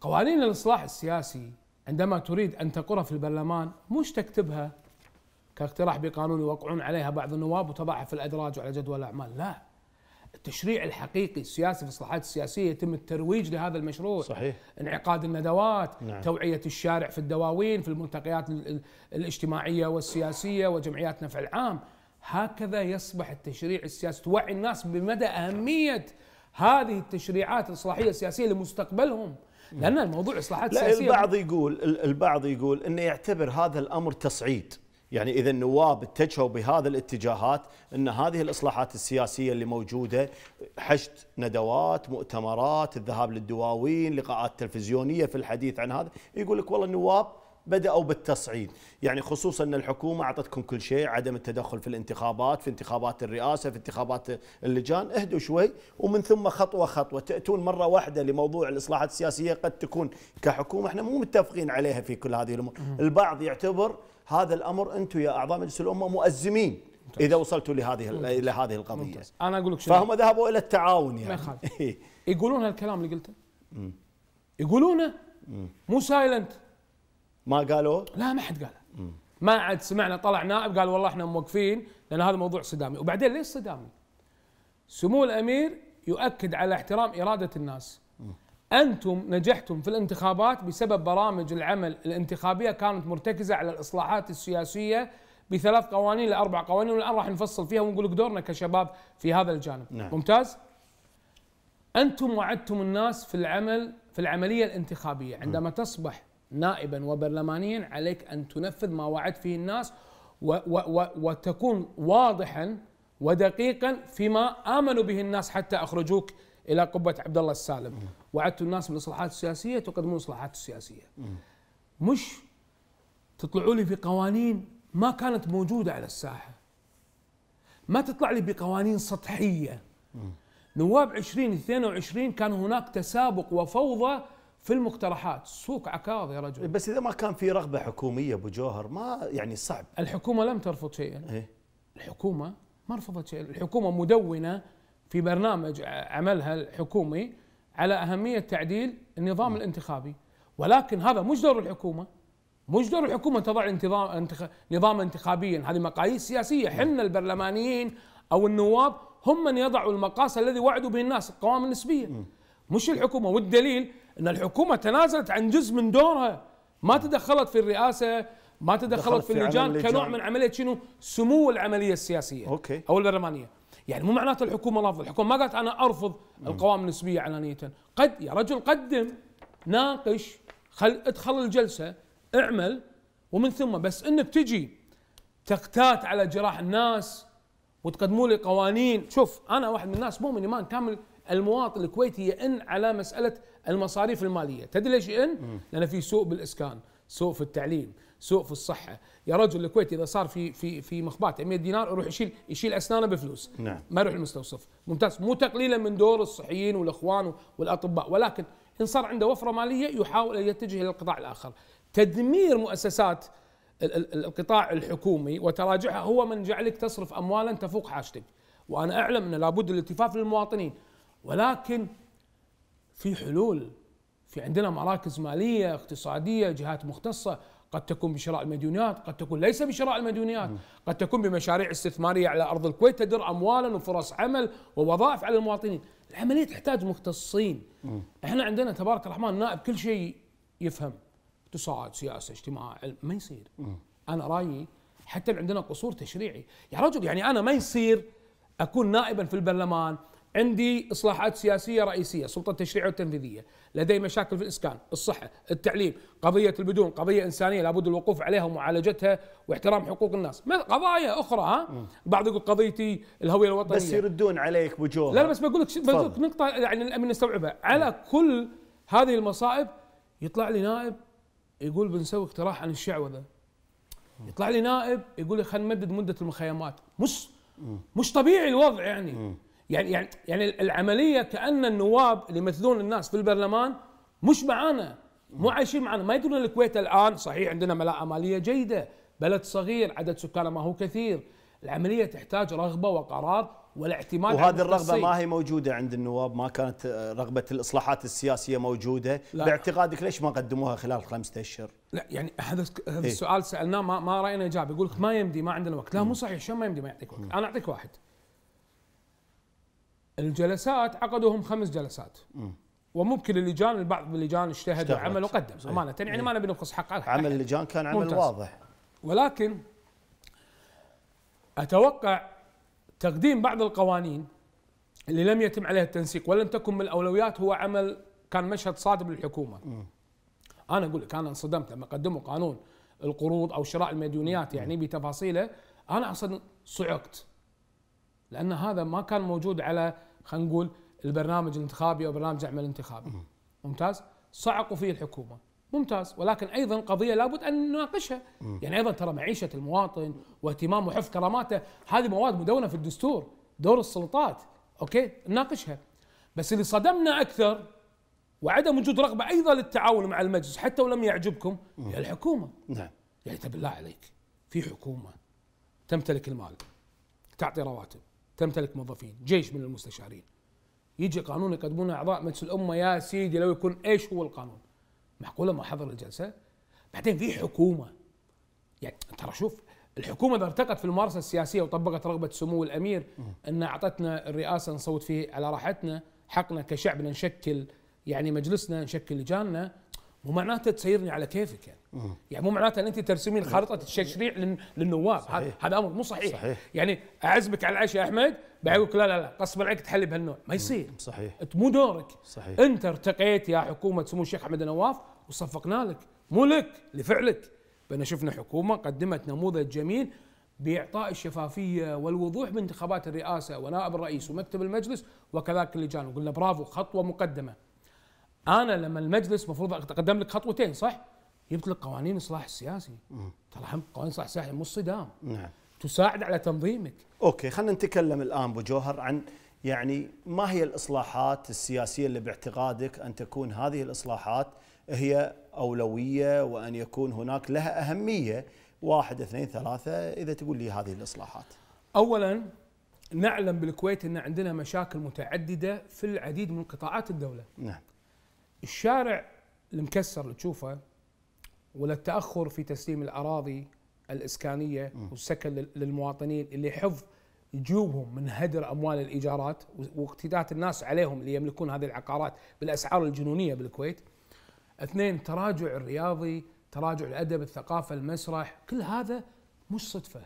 قوانين الإصلاح السياسي عندما تريد أن تقرها في البرلمان مش تكتبها كاقتراح بقانون يوقعون عليها بعض النواب وتضعها في الأدراج وعلى جدول الأعمال، لا. التشريع الحقيقي السياسي في الاصلاحات السياسية يتم الترويج لهذا المشروع. صحيح. انعقاد الندوات، نعم. توعية الشارع في الدواوين، في الملتقيات ال- ال- الاجتماعية والسياسية وجمعيات نفع العام. هكذا يصبح التشريع السياسي توعي الناس بمدى أهمية هذه التشريعات الإصلاحية السياسية لمستقبلهم. لأن الموضوع إصلاحات لا سياسية البعض يقول ال- البعض يقول إنه يعتبر هذا الأمر تصعيد يعني إذا النواب اتجهوا بهذا الاتجاهات إن هذه الإصلاحات السياسية اللي موجودة حشد ندوات مؤتمرات الذهاب للدواوين لقاءات تلفزيونية في الحديث عن هذا يقول لك والله النواب بدأوا بالتصعيد. يعني خصوصا إن الحكومة أعطتكم كل شيء عدم التدخل في الانتخابات في انتخابات الرئاسة في انتخابات اللجان اهدوا شوي ومن ثم خطوة خطوة. تأتون مرة واحدة لموضوع الإصلاحات السياسية قد تكون كحكومة إحنا مو متفقين عليها في كل هذه الأمور. البعض يعتبر هذا الأمر أنتم يا أعضاء مجلس الأمة مؤزمين إذا وصلتوا لهذه إلى هذه القضية. ممتاز. أنا أقول لك شنو؟ فهم ذهبوا إلى التعاون يعني. ما يخالف. يقولون هالكلام اللي قلته؟ يقولونه؟ مو سايلنت ما قالوا؟ لا ما حد قاله. ما عاد سمعنا طلع نائب قال والله إحنا موقفين لأن هذا موضوع صدامي. وبعدين ليش صدامي؟ سمو الأمير يؤكد على احترام إرادة الناس. أنتم نجحتم في الانتخابات بسبب برامج العمل الانتخابية كانت مرتكزة على الإصلاحات السياسية بثلاث قوانين لاربع قوانين والآن راح نفصل فيها ونقول لك دورنا كشباب في هذا الجانب. نعم. ممتاز؟ أنتم وعدتم الناس في العمل في العملية الانتخابية. عندما تصبح نائبا وبرلمانيا عليك أن تنفذ ما وعدت فيه الناس و و و وتكون واضحا ودقيقا فيما آمنوا به الناس حتى أخرجوك إلى قبة عبد الله السالم. وعدتوا الناس بالاصلاحات السياسية تقدمون الإصلاحات السياسية. مش تطلعوا لي بقوانين ما كانت موجودة على الساحة. ما تطلع لي بقوانين سطحية. نواب 2022 كان هناك تسابق وفوضى في المقترحات. سوق عكاظ يا رجل. بس إذا ما كان في رغبة حكومية أبو جوهر ما يعني صعب. الحكومة لم ترفض شيئا. إيه؟ الحكومة ما رفضت شيئا. الحكومة مدونة في برنامج عملها الحكومي على أهمية تعديل النظام الانتخابي. ولكن هذا مش دور الحكومة. مش دور الحكومة تضع انتظام انتخ... نظاما انتخابيا. هذه مقاييس سياسية. حنا البرلمانيين أو النواب هم من يضعوا المقاس الذي وعدوا به الناس القوائم النسبيه مش الحكومة. والدليل أن الحكومة تنازلت عن جزء من دورها. ما تدخلت في الرئاسة ما تدخلت دخلت في اللجان كنوع. من عملية شنو؟ سمو العملية السياسية أوكي. أو البرلمانية. يعني مو معناته الحكومة رافضه الحكومة ما قالت أنا أرفض القوائم النسبية علانيه قد يا رجل قدم ناقش خل ادخل الجلسة اعمل ومن ثم بس إنك تجي تقتات على جراح الناس وتقدموا لي قوانين. شوف أنا واحد من الناس مؤمن إيمان كامل. المواطن الكويتي يئن على مسألة المصاريف المالية. تدري ليش يئن؟ لأن في سوء بالإسكان سوء في التعليم. سوء في الصحة. يا رجل الكويتي إذا صار في في في مخبات 100 دينار يروح يشيل يشيل أسنانه بفلوس. نعم. ما يروح المستوصف ممتاز. مو تقليلا من دور الصحيين والأخوان والأطباء ولكن إن صار عنده وفرة مالية يحاول أن يتجه إلى القطاع الآخر. تدمير مؤسسات ال- ال- القطاع الحكومي وتراجعها هو من جعلك تصرف اموالا تفوق حاجتك. وأنا أعلم ان لابد الالتفاف للمواطنين. ولكن في حلول. في عندنا مراكز مالية اقتصادية جهات مختصة. قد تكون بشراء المديونيات قد تكون ليس بشراء المديونيات قد تكون بمشاريع استثمارية على أرض الكويت تدر اموالا وفرص عمل ووظائف على المواطنين. العملية تحتاج مختصين. إحنا عندنا تبارك الرحمن نائب كل شيء يفهم. اقتصاد سياسة اجتماع علم ما يصير. أنا رأيي حتى عندنا قصور تشريعي. يا رجل يعني أنا ما يصير أكون نائبا في البرلمان عندي إصلاحات سياسية رئيسية السلطه التشريعيه والتنفيذية. لدي مشاكل في الإسكان الصحة التعليم قضية البدون قضية إنسانية لابد الوقوف عليها ومعالجتها واحترام حقوق الناس. قضايا أخرى ها؟ بعض يقول قضيتي الهوية الوطنية. بس يردون عليك بجوهر. لا لا بس بقول لك بقول لك. نقطة يعني الأمن نستوعبها. على كل هذه المصائب يطلع لي نائب يقول بنسوي اقتراح عن الشعوذه يطلع لي نائب يقول لي خلينا نمدد مدة المخيمات. مش مش طبيعي الوضع يعني. يعني يعني يعني العملية كأن النواب اللي يمثلون الناس في البرلمان مش معانا مو عايشين معنا ما يدرون الكويت الآن صحيح عندنا ملاءة مالية جيدة بلد صغير عدد سكانه ما هو كثير. العملية تحتاج رغبة وقرار والاعتماد وهذه الرغبة. ما هي موجودة عند النواب؟ ما كانت رغبة الإصلاحات السياسية موجودة؟ لا. باعتقادك ليش ما قدموها خلال خمسة أشهر؟ لا يعني هذا هذا إيه. السؤال سألناه ما ما رأينا إجابة. يقول ما يمدي ما عندنا وقت. لا مو صحيح شلون ما يمدي ما يعطيك وقت. أنا أعطيك واحد. الجلسات عقدوهم خمس جلسات وممكن اللجان البعض من اللجان اجتهد. وعمل وقدم صحيح. أمانة يعني ما نبي نبخس حق أحد. عمل اللجان كان عمل ممتاز. واضح ولكن أتوقع تقديم بعض القوانين اللي لم يتم عليها التنسيق ولم تكن من الأولويات هو عمل كان مشهد صادم للحكومة. أنا أقول لك أنا انصدمت لما قدموا قانون القروض أو شراء المديونيات يعني بتفاصيله أنا أصلا صعقت لأن هذا ما كان موجود على خلينا نقول البرنامج الانتخابي أو برنامج العمل الانتخابي. ممتاز؟ صعقوا فيه الحكومة. ممتاز. ولكن أيضا قضية لابد أن نناقشها. يعني أيضا ترى معيشة المواطن واهتمام وحفظ كراماته هذه مواد مدونة في الدستور دور السلطات. أوكي؟ نناقشها. بس اللي صدمنا أكثر وعدم وجود رغبة أيضا للتعاون مع المجلس حتى ولم يعجبكم هي الحكومة. نعم. يعني بالله عليك. في حكومة تمتلك المال تعطي رواتب. تمتلك موظفين جيش من المستشارين. يجي قانون يقدمونه أعضاء مجلس الأمة يا سيدي لو يكون إيش هو القانون؟ معقولة ما حضر الجلسة؟ بعدين في حكومة. يعني ترى شوف الحكومة إذا ارتقت في الممارسة السياسية وطبقت رغبة سمو الأمير إن أعطتنا الرئاسة نصوت فيه على راحتنا حقنا كشعب نشكل يعني مجلسنا نشكل لجاننا. مو معناته تسيرني على كيفك يعني. يعني مو معناته إن أنت ترسمين خارطه التشريع لل- للنواب. هذا هذا أمر مو صحيح. صحيح. يعني اعزمك على العشاء يا أحمد بعد لك لا لا لا غصبا عليك تحلي بهالنوع ما يصير. صحيح. أنت مو دورك. صحيح. أنت ارتقيت يا حكومة سمو الشيخ أحمد نواف وصفقنا لك. مو لك لفعلك. بأن شفنا حكومة قدمت نموذج جميل بإعطاء الشفافية والوضوح بانتخابات الرئاسة ونائب الرئيس ومكتب المجلس وكذلك اللجان. وقلنا برافو خطوة مقدمة. أنا لما المجلس المفروض أقدم لك خطوتين صح؟ جبت لك قوانين الاصلاح السياسي. ترى هم قوانين الاصلاح السياسي مو صدام نعم. تساعد على تنظيمك. أوكي خلينا نتكلم الآن أبو جوهر عن يعني ما هي الإصلاحات السياسية اللي باعتقادك أن تكون هذه الإصلاحات هي أولوية وأن يكون هناك لها أهمية؟ واحد اثنين ثلاثة إذا تقول لي هذه الإصلاحات. اولا نعلم بالكويت إن عندنا مشاكل متعددة في العديد من قطاعات الدولة. نعم. الشارع المكسر اللي تشوفه ولا التأخر في تسليم الأراضي الإسكانية والسكن لل- للمواطنين اللي حفظ جيوبهم من هدر أموال الإيجارات واقتدات الناس عليهم اللي يملكون هذه العقارات بالأسعار الجنونية بالكويت. اثنين تراجع الرياضي، تراجع الأدب، الثقافة، المسرح، كل هذا مش صدفة.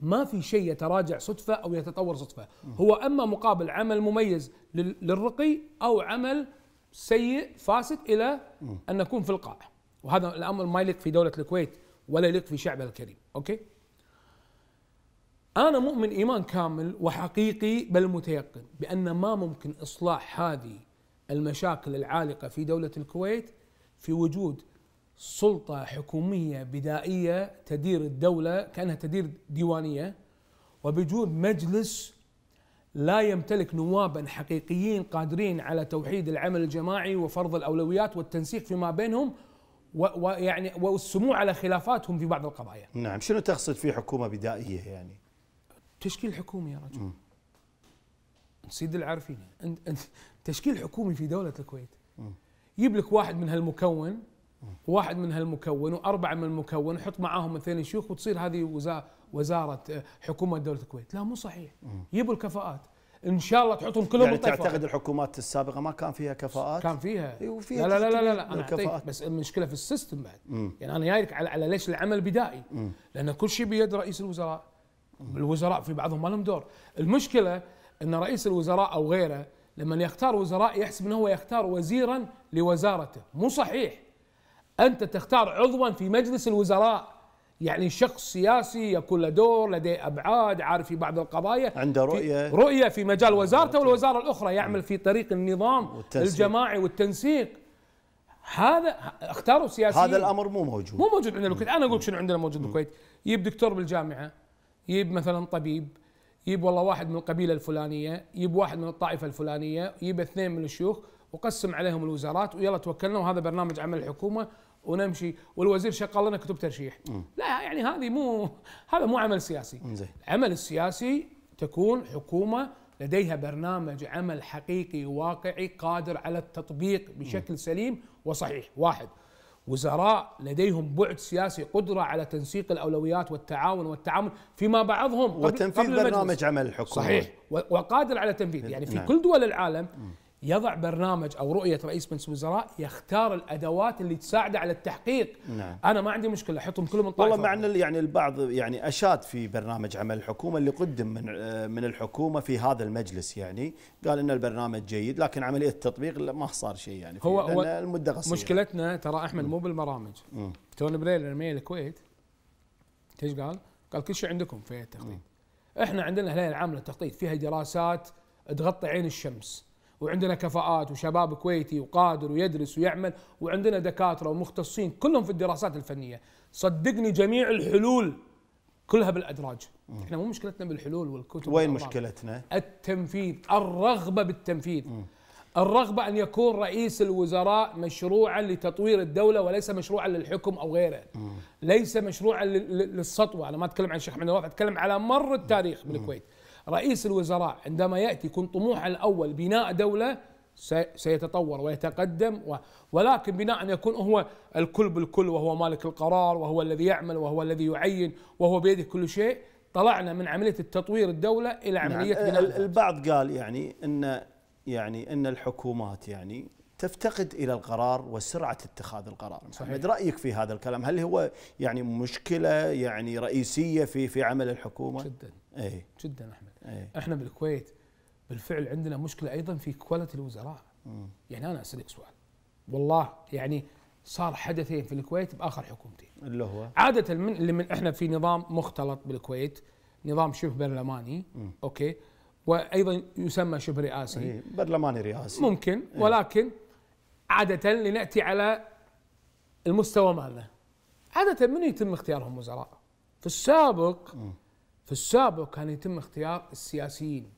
ما في شيء يتراجع صدفة أو يتطور صدفة، هو أما مقابل عمل مميز لل- للرقي أو عمل سيء فاسد إلى أن نكون في القاع. وهذا الأمر ما يليق في دولة الكويت ولا يليق في شعبها الكريم. أوكي؟ أنا مؤمن إيمان كامل وحقيقي بل متيقن بأن ما ممكن إصلاح هذه المشاكل العالقة في دولة الكويت في وجود سلطة حكومية بدائية تدير الدولة كأنها تدير ديوانية وبوجود مجلس لا يمتلك نوابا حقيقيين قادرين على توحيد العمل الجماعي وفرض الأولويات والتنسيق فيما بينهم ويعني والسموع على خلافاتهم في بعض القضايا. نعم، شنو تقصد في حكومة بدائية يعني؟ تشكيل حكومي يا رجل. سيد العارفين انت تشكيل حكومي في دولة الكويت يجيب لك واحد من هالمكون واحد من هالمكون وأربعة من المكون وحط معاهم اثنين شيوخ وتصير هذه وزاره آه، حكومة دولة الكويت. لا مو صحيح. يبوا الكفاءات. إن شاء الله تحطهم كلهم يعني تعتقد الحكومات السابقة ما كان فيها كفاءات؟ كان فيها. وفيها لا لا لا لا, لا أنا كفاءات. بس المشكلة في ال system بعد. مم. يعني أنا جايك على, على ليش؟ العمل بدائي. مم. لأن كل شيء بيد رئيس الوزراء. الوزراء في بعضهم ما لهم دور. المشكلة إن رئيس الوزراء أو غيره لما يختار وزراء يحسب انه هو يختار وزيرا لوزارته. مو صحيح. أنت تختار عضوا في مجلس الوزراء. يعني شخص سياسي يكون له دور لديه أبعاد عارف في بعض القضايا. عنده رؤيه في رؤية. في مجال وزارته والوزارة الأخرى يعمل في طريق النظام والتنسيق. الجماعي والتنسيق. هذا اختاروا سياسيين. هذا الأمر مو موجود. مو موجود عندنا بالكويت. أنا أقول شنو عندنا موجود بالكويت. يجيب دكتور بالجامعة يجيب مثلا طبيب يجيب والله واحد من القبيلة الفلانية يجيب واحد من الطائفة الفلانية يجيب اثنين من الشيوخ وقسم عليهم الوزارات ويلا توكلنا وهذا برنامج عمل الحكومة. ونمشي والوزير شغل لنا كتب ترشيح م. لا يعني هذه مو هذا مو عمل سياسي زي. العمل السياسي تكون حكومة لديها برنامج عمل حقيقي واقعي قادر على التطبيق بشكل م. سليم وصحيح واحد وزراء لديهم بعد سياسي قدرة على تنسيق الأولويات والتعاون والتعامل فيما بعضهم قبل وتنفيذ قبل برنامج عمل الحكومة صحيح وقادر على تنفيذ يعني في نعم. كل دول العالم م. يضع برنامج أو رؤية رئيس مجلس الوزراء يختار الأدوات اللي تساعده على التحقيق. نعم. أنا ما عندي مشكلة أحطهم كلهم والله مع أن يعني البعض يعني أشاد في برنامج عمل الحكومة اللي قدم من من الحكومة في هذا المجلس يعني. قال إن البرنامج جيد لكن عملية التطبيق ما صار شيء يعني هو, هو المدة قصيرة. مشكلتنا ترى أحمد مو بالبرامج. توني بليل لما الكويت إيش قال؟ قال كل شيء عندكم في التخطيط. إحنا عندنا الهيئه العامه للتخطيط فيها دراسات تغطي عين الشمس. وعندنا كفاءات وشباب كويتي وقادر ويدرس ويعمل وعندنا دكاترة ومختصين كلهم في الدراسات الفنية. صدقني جميع الحلول كلها بالأدراج. إحنا مو مشكلتنا بالحلول والكتب وين مشكلتنا؟ التنفيذ الرغبة بالتنفيذ. م. الرغبة أن يكون رئيس الوزراء مشروعا لتطوير الدولة وليس مشروعا للحكم أو غيره. ليس مشروعا للسطوة. أنا ما أتكلم عن الشيخ محمد نواف أتكلم على مر التاريخ بالكويت رئيس الوزراء عندما يأتي يكون طموحه الأول بناء دولة سيتطور ويتقدم ولكن بناء أن يكون هو الكل بالكل وهو مالك القرار وهو الذي يعمل وهو الذي يعين وهو بيده كل شيء طلعنا من عملية التطوير الدولة إلى عملية نعم بناء البعض قال يعني إن يعني إن الحكومات يعني تفتقد إلى القرار وسرعة اتخاذ القرار. صحيح. محمد رأيك في هذا الكلام؟ هل هو يعني مشكلة يعني رئيسية في في عمل الحكومة؟ جدا. اي جدا أحمد. أيه. إحنا بالكويت بالفعل عندنا مشكلة أيضا في كواليتي الوزراء مم. يعني أنا أسألك سؤال والله يعني صار حدثين في الكويت بآخر حكومتين اللي هو عادة من اللي من إحنا في نظام مختلط بالكويت نظام شبه برلماني مم. أوكي وأيضا يسمى شبه رئاسي إيه، برلماني رئاسي ممكن إيه. ولكن عادة لنأتي على المستوى مالنا عادة من يتم اختيارهم وزراء في السابق م. في السابق كان يتم اختيار السياسيين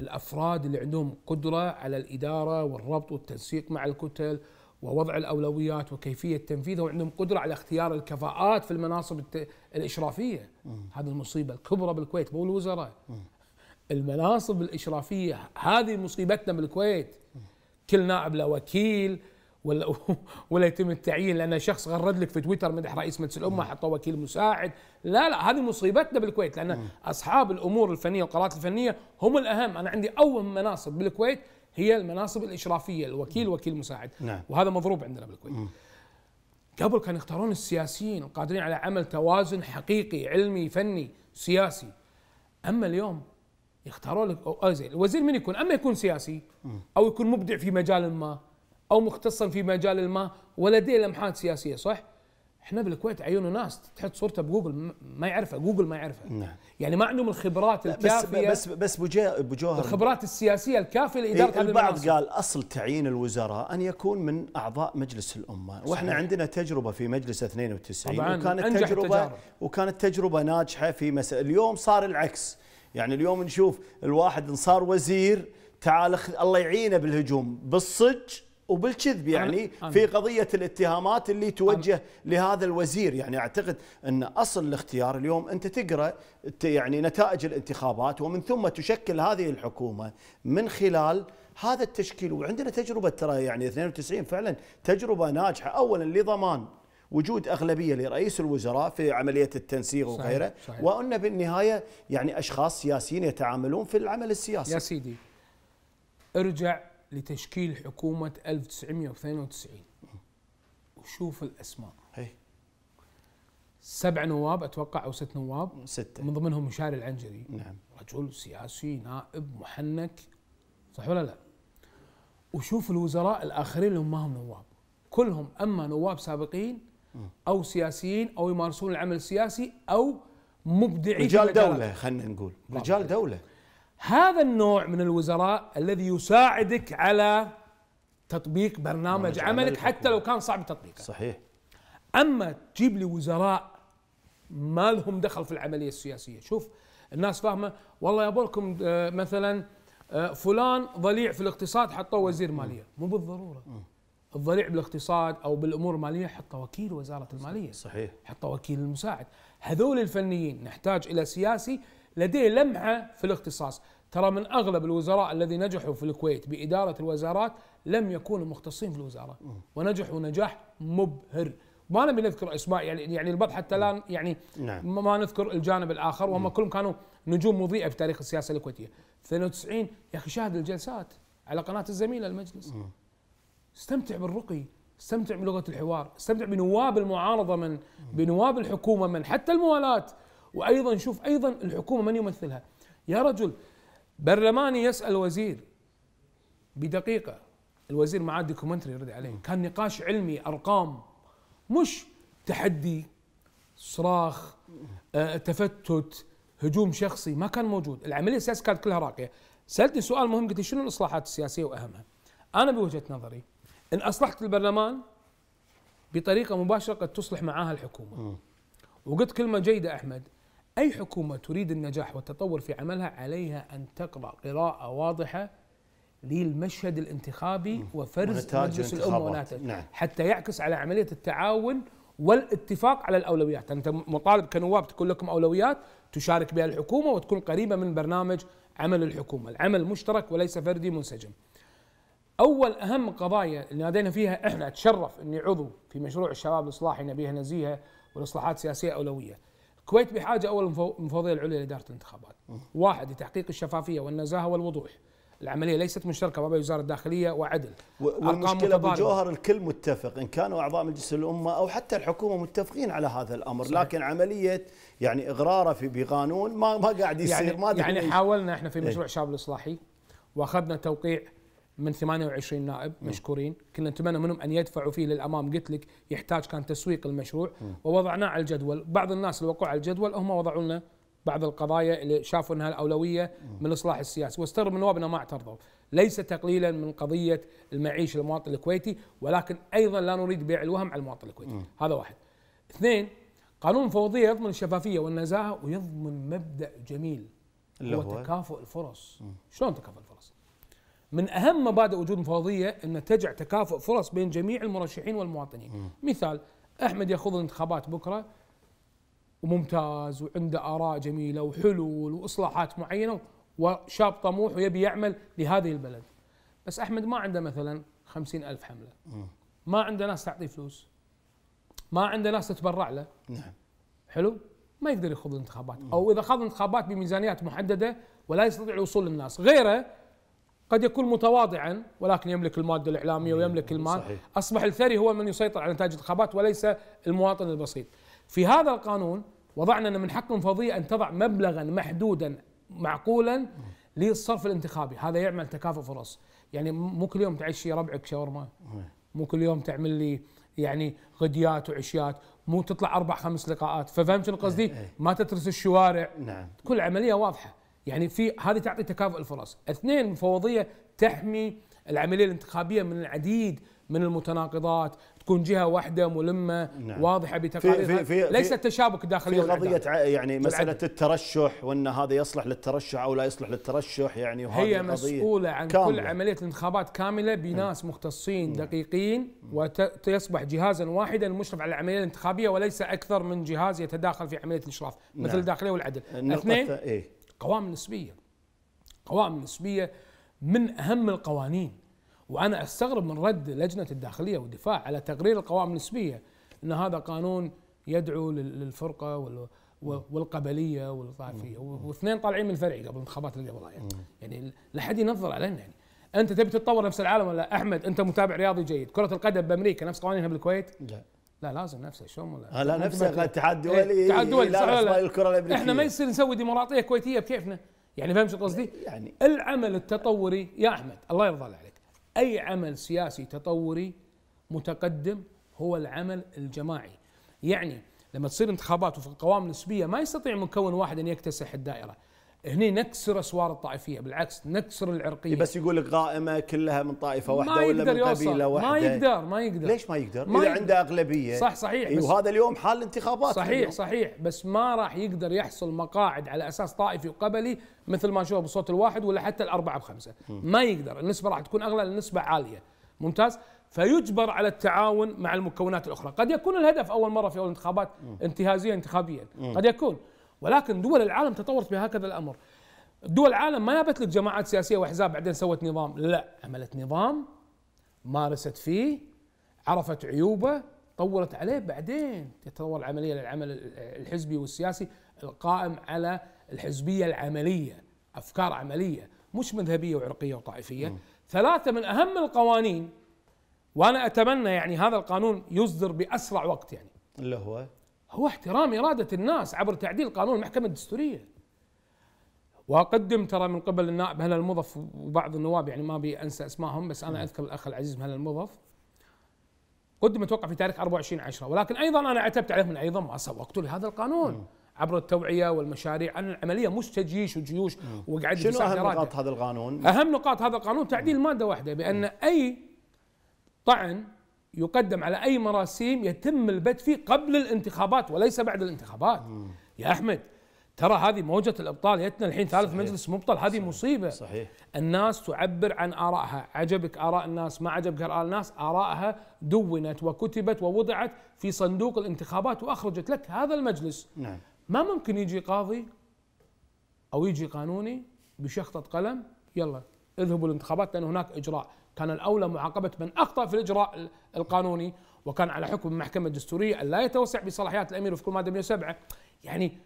الأفراد اللي عندهم قدرة على الإدارة والربط والتنسيق مع الكتل ووضع الأولويات وكيفية تنفيذها وعندهم قدرة على اختيار الكفاءات في المناصب الإشرافية. هذه المصيبة الكبرى بالكويت مو الوزراء. المناصب الإشرافية هذه مصيبتنا بالكويت. كل نائب له وكيل ولا ولا يتم التعيين لأن شخص غرد لك في تويتر مدح رئيس مجلس الأمة حطه وكيل مساعد. لا لا هذه مصيبتنا بالكويت لأن أصحاب الأمور الفنية والقرارات الفنية هم الأهم. أنا عندي أول مناصب بالكويت هي المناصب الإشرافية الوكيل وكيل مساعد. نعم. وهذا مضروب عندنا بالكويت. قبل كانوا يختارون السياسيين القادرين على عمل توازن حقيقي علمي فني سياسي. أما اليوم يختارون لك الوزير من يكون أما يكون سياسي أو يكون مبدع في مجال ما أو مختصا في مجال الماء ولديه لمحات سياسية صح؟ إحنا بالكويت عيونوا ناس تحط صورته بجوجل ما يعرفها جوجل ما يعرفها نعم. يعني ما عندهم الخبرات بس الكافية بس بس ابو جا- أبو جوهر الخبرات السياسية الكافية لإدارة إيه البعض المناصب. قال أصل تعيين الوزراء أن يكون من أعضاء مجلس الأمة، وإحنا صحيح. عندنا تجربة في مجلس 92 طبعاً، وكانت أنجح تجربه التجارب. وكانت تجربة ناجحة في مسألة اليوم صار العكس، يعني اليوم نشوف الواحد إن صار وزير تعال الله يعينه بالهجوم بالصج وبالكذب يعني أنا- في قضية الاتهامات اللي توجه لهذا الوزير. يعني أعتقد أن أصل الاختيار اليوم أنت تقرأ يعني نتائج الانتخابات ومن ثم تشكل هذه الحكومة من خلال هذا التشكيل. وعندنا تجربة ترى يعني 92 فعلا تجربة ناجحة. اولا لضمان وجود أغلبية لرئيس الوزراء في عملية التنسيق وغيره. وأن بالنهاية يعني أشخاص سياسيين يتعاملون في العمل السياسي. يا سيدي ارجع لتشكيل حكومة 1992 وشوف الأسماء. هي. سبع نواب أتوقع أو ست نواب. ستة. من ضمنهم مشاري العنجري. نعم. رجل سياسي نائب محنك. صح ولا لا؟ وشوف الوزراء الآخرين اللي هم ما هم نواب. كلهم أما نواب سابقين أو سياسيين أو يمارسون العمل السياسي أو مبدعين رجال. دولة خلينا نقول. رجال دولة. هذا النوع من الوزراء الذي يساعدك على تطبيق برنامج عملك عمل حتى لو كان صعب تطبيقه. صحيح. أما تجيب لي وزراء ما لهم دخل في العملية السياسية. شوف الناس فاهمة والله يبولكم آه، مثلا آه، فلان ضليع في الاقتصاد حطوه وزير مالية. مو بالضرورة. الضليع بالاقتصاد أو بالأمور المالية حطه وكيل وزارة المالية. صحيح. حتى وكيل المساعد. هذول الفنيين نحتاج إلى سياسي لديه لمعه في الاختصاص. ترى من أغلب الوزراء الذي نجحوا في الكويت بإدارة الوزارات لم يكونوا مختصين في الوزارة ونجحوا نجاح مبهر. ما نبي نذكر أسماء يعني يعني البعض حتى لا يعني نعم. ما- نذكر الجانب الآخر وهم كلهم كانوا نجوم مضيئة في تاريخ السياسة الكويتية. 92 يا أخي شاهد الجلسات على قناة الزميلة المجلس. استمتع بالرقي استمتع بلغة الحوار استمتع بنواب المعارضة من بنواب الحكومة من حتى الموالاه وأيضا شوف أيضا الحكومة من يمثلها؟ يا رجل برلماني يسأل وزير بدقيقة الوزير معاه دوكيومنتري يرد عليه. كان نقاش علمي أرقام مش تحدي صراخ آه، تفتت هجوم شخصي ما كان موجود. العملية السياسية كانت كلها راقية. سألتني سؤال مهم قلت لي شنو الإصلاحات السياسية وأهمها؟ أنا بوجهة نظري إن أصلحت البرلمان بطريقة مباشرة قد تصلح معاها الحكومة. وقلت كلمة جيدة أحمد أي حكومة تريد النجاح والتطور في عملها عليها أن تقرأ قراءة واضحة للمشهد الانتخابي وفرز مجلس الانتخابات. وناتج نعم. حتى يعكس على عملية التعاون والاتفاق على الأولويات، أنت مطالب كنواب تكون لكم أولويات تشارك بها الحكومة وتكون قريبة من برنامج عمل الحكومة، العمل مشترك وليس فردي منسجم. أول أهم قضايا اللي نادينا فيها إحنا أتشرف إني عضو في مشروع الشباب الإصلاحي نبيها نزيهه والإصلاحات السياسيه أولوية. الكويت بحاجة أول المفو- المفوضيه العليا لإدارة الانتخابات. واحد لتحقيق الشفافية والنزاهة والوضوح. العملية ليست مشتركة ما بين وزارة الداخلية وعدل. والمشكلة أبو متضاربة. جوهر الكل متفق إن كانوا أعضاء مجلس الأمة أو حتى الحكومة متفقين على هذا الأمر صحيح. لكن عملية يعني إغرارة في بقانون ما ما قاعد يصير يعني ما يعني. حاولنا إحنا في إيه. مشروع الشباب الإصلاحي وأخذنا توقيع من 28 نائب مشكورين. كنا نتمنى منهم أن يدفعوا فيه للأمام. قلت لك يحتاج كان تسويق المشروع. ووضعناه على الجدول. بعض الناس اللي وقعوا على الجدول هم وضعوا لنا بعض القضايا اللي شافوا إنها الأولوية من الإصلاح السياسي. واستغرب من نوابنا ما اعترضوا. ليس تقليلا من قضية المعيشه للمواطن الكويتي ولكن أيضا لا نريد بيع الوهم على المواطن الكويتي. هذا واحد. اثنين قانون الفوضيه يضمن الشفافية والنزاهة ويضمن مبدأ جميل. اللي هو, هو؟ تكافؤ الفرص. شلون تكافؤ الفرص؟ من أهم مبادئ وجود المفوضيه إن تجع تكافؤ فرص بين جميع المرشحين والمواطنين. مثال أحمد يخوض الانتخابات بكرة وممتاز وعنده آراء جميلة وحلول وإصلاحات معينة وشاب طموح ويبي يعمل لهذه البلد. بس أحمد ما عنده مثلا خمسين ألف حملة. ما عنده ناس تعطيه فلوس. ما عنده ناس تتبرع له. نعم. حلو؟ ما يقدر يخوض الانتخابات أو إذا خاض انتخابات بميزانيات محددة ولا يستطيع الوصول للناس. غيره قد يكون متواضعا ولكن يملك المادة الإعلامية ويملك المال صحيح. أصبح الثري هو من يسيطر على نتائج الانتخابات وليس المواطن البسيط. في هذا القانون وضعنا أن من حق المفوضيه أن تضع مبلغا محدودا معقولا للصرف الانتخابي. هذا يعمل تكافؤ فرص. يعني مو كل يوم تعشي ربعك شاورما. مو كل يوم تعمل لي يعني غديات وعشيات. مو تطلع أربع خمس لقاءات. ففهمت شنو قصدي؟ إيه، إيه. ما تترس الشوارع. نعم. كل عملية واضحة. يعني في هذه تعطي تكافؤ الفرص اثنين المفوضيه تحمي العملية الانتخابية من العديد من المتناقضات تكون جهة واحدة ملمة نعم. واضحة في- ليس في- التشابك في الداخليه ع- يعني مسألة بالعدل. الترشح وأن هذا يصلح للترشح أو لا يصلح للترشح يعني وهذه هي قضية مسؤولة عن كاملة. كل عملية الانتخابات كاملة بناس مختصين دقيقين ويصبح جهازا واحدا المشرف على العملية الانتخابية وليس أكثر من جهاز يتداخل في عملية الإشراف مثل نعم. الداخلية والعدل اثنين إيه قوائم النسبية قوائم النسبية من أهم القوانين. وأنا أستغرب من رد لجنة الداخلية والدفاع على تقرير القوائم النسبية أن هذا قانون يدعو لل- للفرقة وال- و- والقبلية والطائفية. و- واثنين طالعين من الفرعي قبل الانتخابات اللي قبلها يعني. يعني لا حد ينظر علينا يعني. أنت تبي تتطور نفس العالم ولا أحمد أنت متابع رياضي جيد؟ كرة القدم بأمريكا نفس قوانينها بالكويت؟ لا. لا لازم نفسه شلون ولا آه، لا أنت نفسه ما- اتحاد إيه، دولي اتحاد دولي لا صح ولا لا؟ الكرة الأمريكية إحنا ما يصير نسوي ديمقراطية كويتية بكيفنا. يعني فهمت شو قصدي؟ يعني العمل التطوري يا أحمد الله يرضى عليك أي عمل سياسي تطوري متقدم هو العمل الجماعي. يعني لما تصير انتخابات وفي القوائم النسبيه ما يستطيع مكون واحد أن يكتسح الدائرة. هني نكسر أسوار الطائفية بالعكس نكسر العرقية. بس يقول لك قائمة كلها من طائفة واحدة ما ولا من يوصل قبيلة واحدة. ما يقدر ما يقدر. ليش ما يقدر؟ ما إذا يقدر. عنده أغلبية. صح صحيح وهذا اليوم حال الانتخابات. صحيح اليوم. صحيح بس ما راح يقدر يحصل مقاعد على أساس طائفي وقبلي مثل ما نشوفه بالصوت الواحد ولا حتى الأربعة بخمسة. ما يقدر النسبة راح تكون أغلى النسبة عالية. ممتاز؟ فيجبر على التعاون مع المكونات الأخرى. قد يكون الهدف أول مرة في أول انتخابات انتهازية انتخابيا. قد يكون. ولكن دول العالم تطورت بهكذا الأمر. دول العالم ما جابت لك جماعات سياسية واحزاب بعدين سوت نظام. لا عملت نظام مارست فيه عرفت عيوبه طورت عليه بعدين تتطور العملية للعمل الحزبي والسياسي القائم على الحزبية العملية أفكار عملية مش مذهبية وعرقية وطائفية. ثلاثة من أهم القوانين وأنا أتمنى يعني هذا القانون يصدر بأسرع وقت يعني. اللي هو؟ هو احترام إرادة الناس عبر تعديل قانون المحكمة الدستورية. وأقدم ترى من قبل النائب هلا المضف وبعض النواب يعني ما أبي أنسى أسمائهم بس أنا أذكر الأخ العزيز هلا المضف قدم أتوقع في تاريخ 24 10 ولكن أيضا أنا عتبت عليهم أيضا ما سوقتوا لهذا القانون عبر التوعية والمشاريع. عن العملية مش تجيش وجيوش وقعد شنو إرادة. نقاط هذا القانون؟ أهم نقاط هذا القانون تعديل مادة واحدة بأن أي طعن يقدم على أي مراسيم يتم البت فيه قبل الانتخابات وليس بعد الانتخابات. يا أحمد ترى هذه موجة الأبطال يتنا الحين ثالث صحيح. مجلس مبطل هذه مصيبة. صحيح. الناس تعبر عن آرائها. عجبك آراء الناس ما عجبك آراء الناس؟ آرائها دونت وكتبت ووضعت في صندوق الانتخابات وأخرجت لك هذا المجلس. نعم. ما ممكن يجي قاضي أو يجي قانوني بشخطة قلم؟ يلا اذهبوا الانتخابات لأن هناك إجراء. كان الأولى معاقبة من أخطأ في الإجراء القانوني وكان على حكم المحكمه الدستوريه أن لا يتوسع بصلاحيات الأمير في كل ماده 107 يعني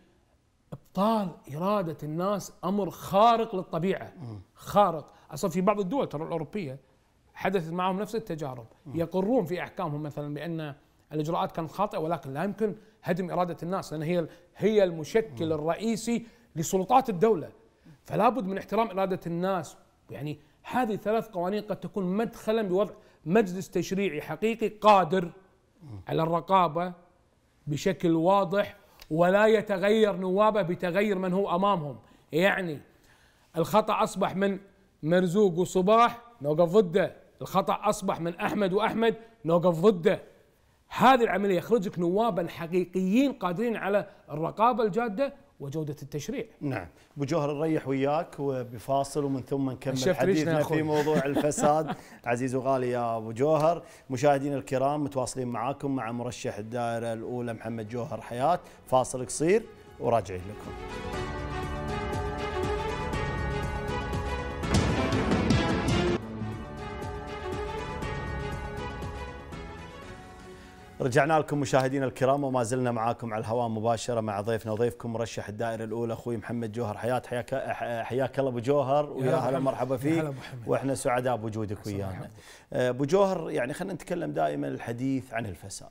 إبطال إرادة الناس أمر خارق للطبيعة. خارق. أصلا في بعض الدول ترى الأوروبية حدثت معهم نفس التجارب. يقرون في أحكامهم مثلا بأن الإجراءات كانت خاطئه ولكن لا يمكن هدم إرادة الناس لأن هي هي المشكل الرئيسي لسلطات الدولة. فلا بد من احترام إرادة الناس. يعني هذه ثلاث قوانين قد تكون مدخلا بوضع مجلس تشريعي حقيقي قادر على الرقابة بشكل واضح ولا يتغير نوابه بتغير من هو أمامهم. يعني الخطأ أصبح من مرزوق وصباح نوقف ضده. الخطأ أصبح من أحمد وأحمد نوقف ضده. هذه العملية يخرجك نوابا حقيقيين قادرين على الرقابة الجادة وجودة التشريع. نعم. أبو جوهر نريح وياك وبفاصل ومن ثم نكمل حديثنا. في موضوع الفساد. عزيز وغالي يا أبو جوهر. مشاهدينا الكرام متواصلين معاكم مع مرشح الدائرة الأولى محمد جوهر حياة. فاصل قصير وراجعين لكم. رجعنا لكم مشاهدينا الكرام وما زلنا معاكم على الهواء مباشرة مع ضيفنا وضيفكم مرشح الدائرة الأولى أخوي محمد جوهر حياه حياك حياك الله أبو جوهر ويا هلا. مرحبا فيك. وإحنا سعداء بوجودك ويانا. آه، أبو جوهر يعني خلينا نتكلم دائما الحديث عن الفساد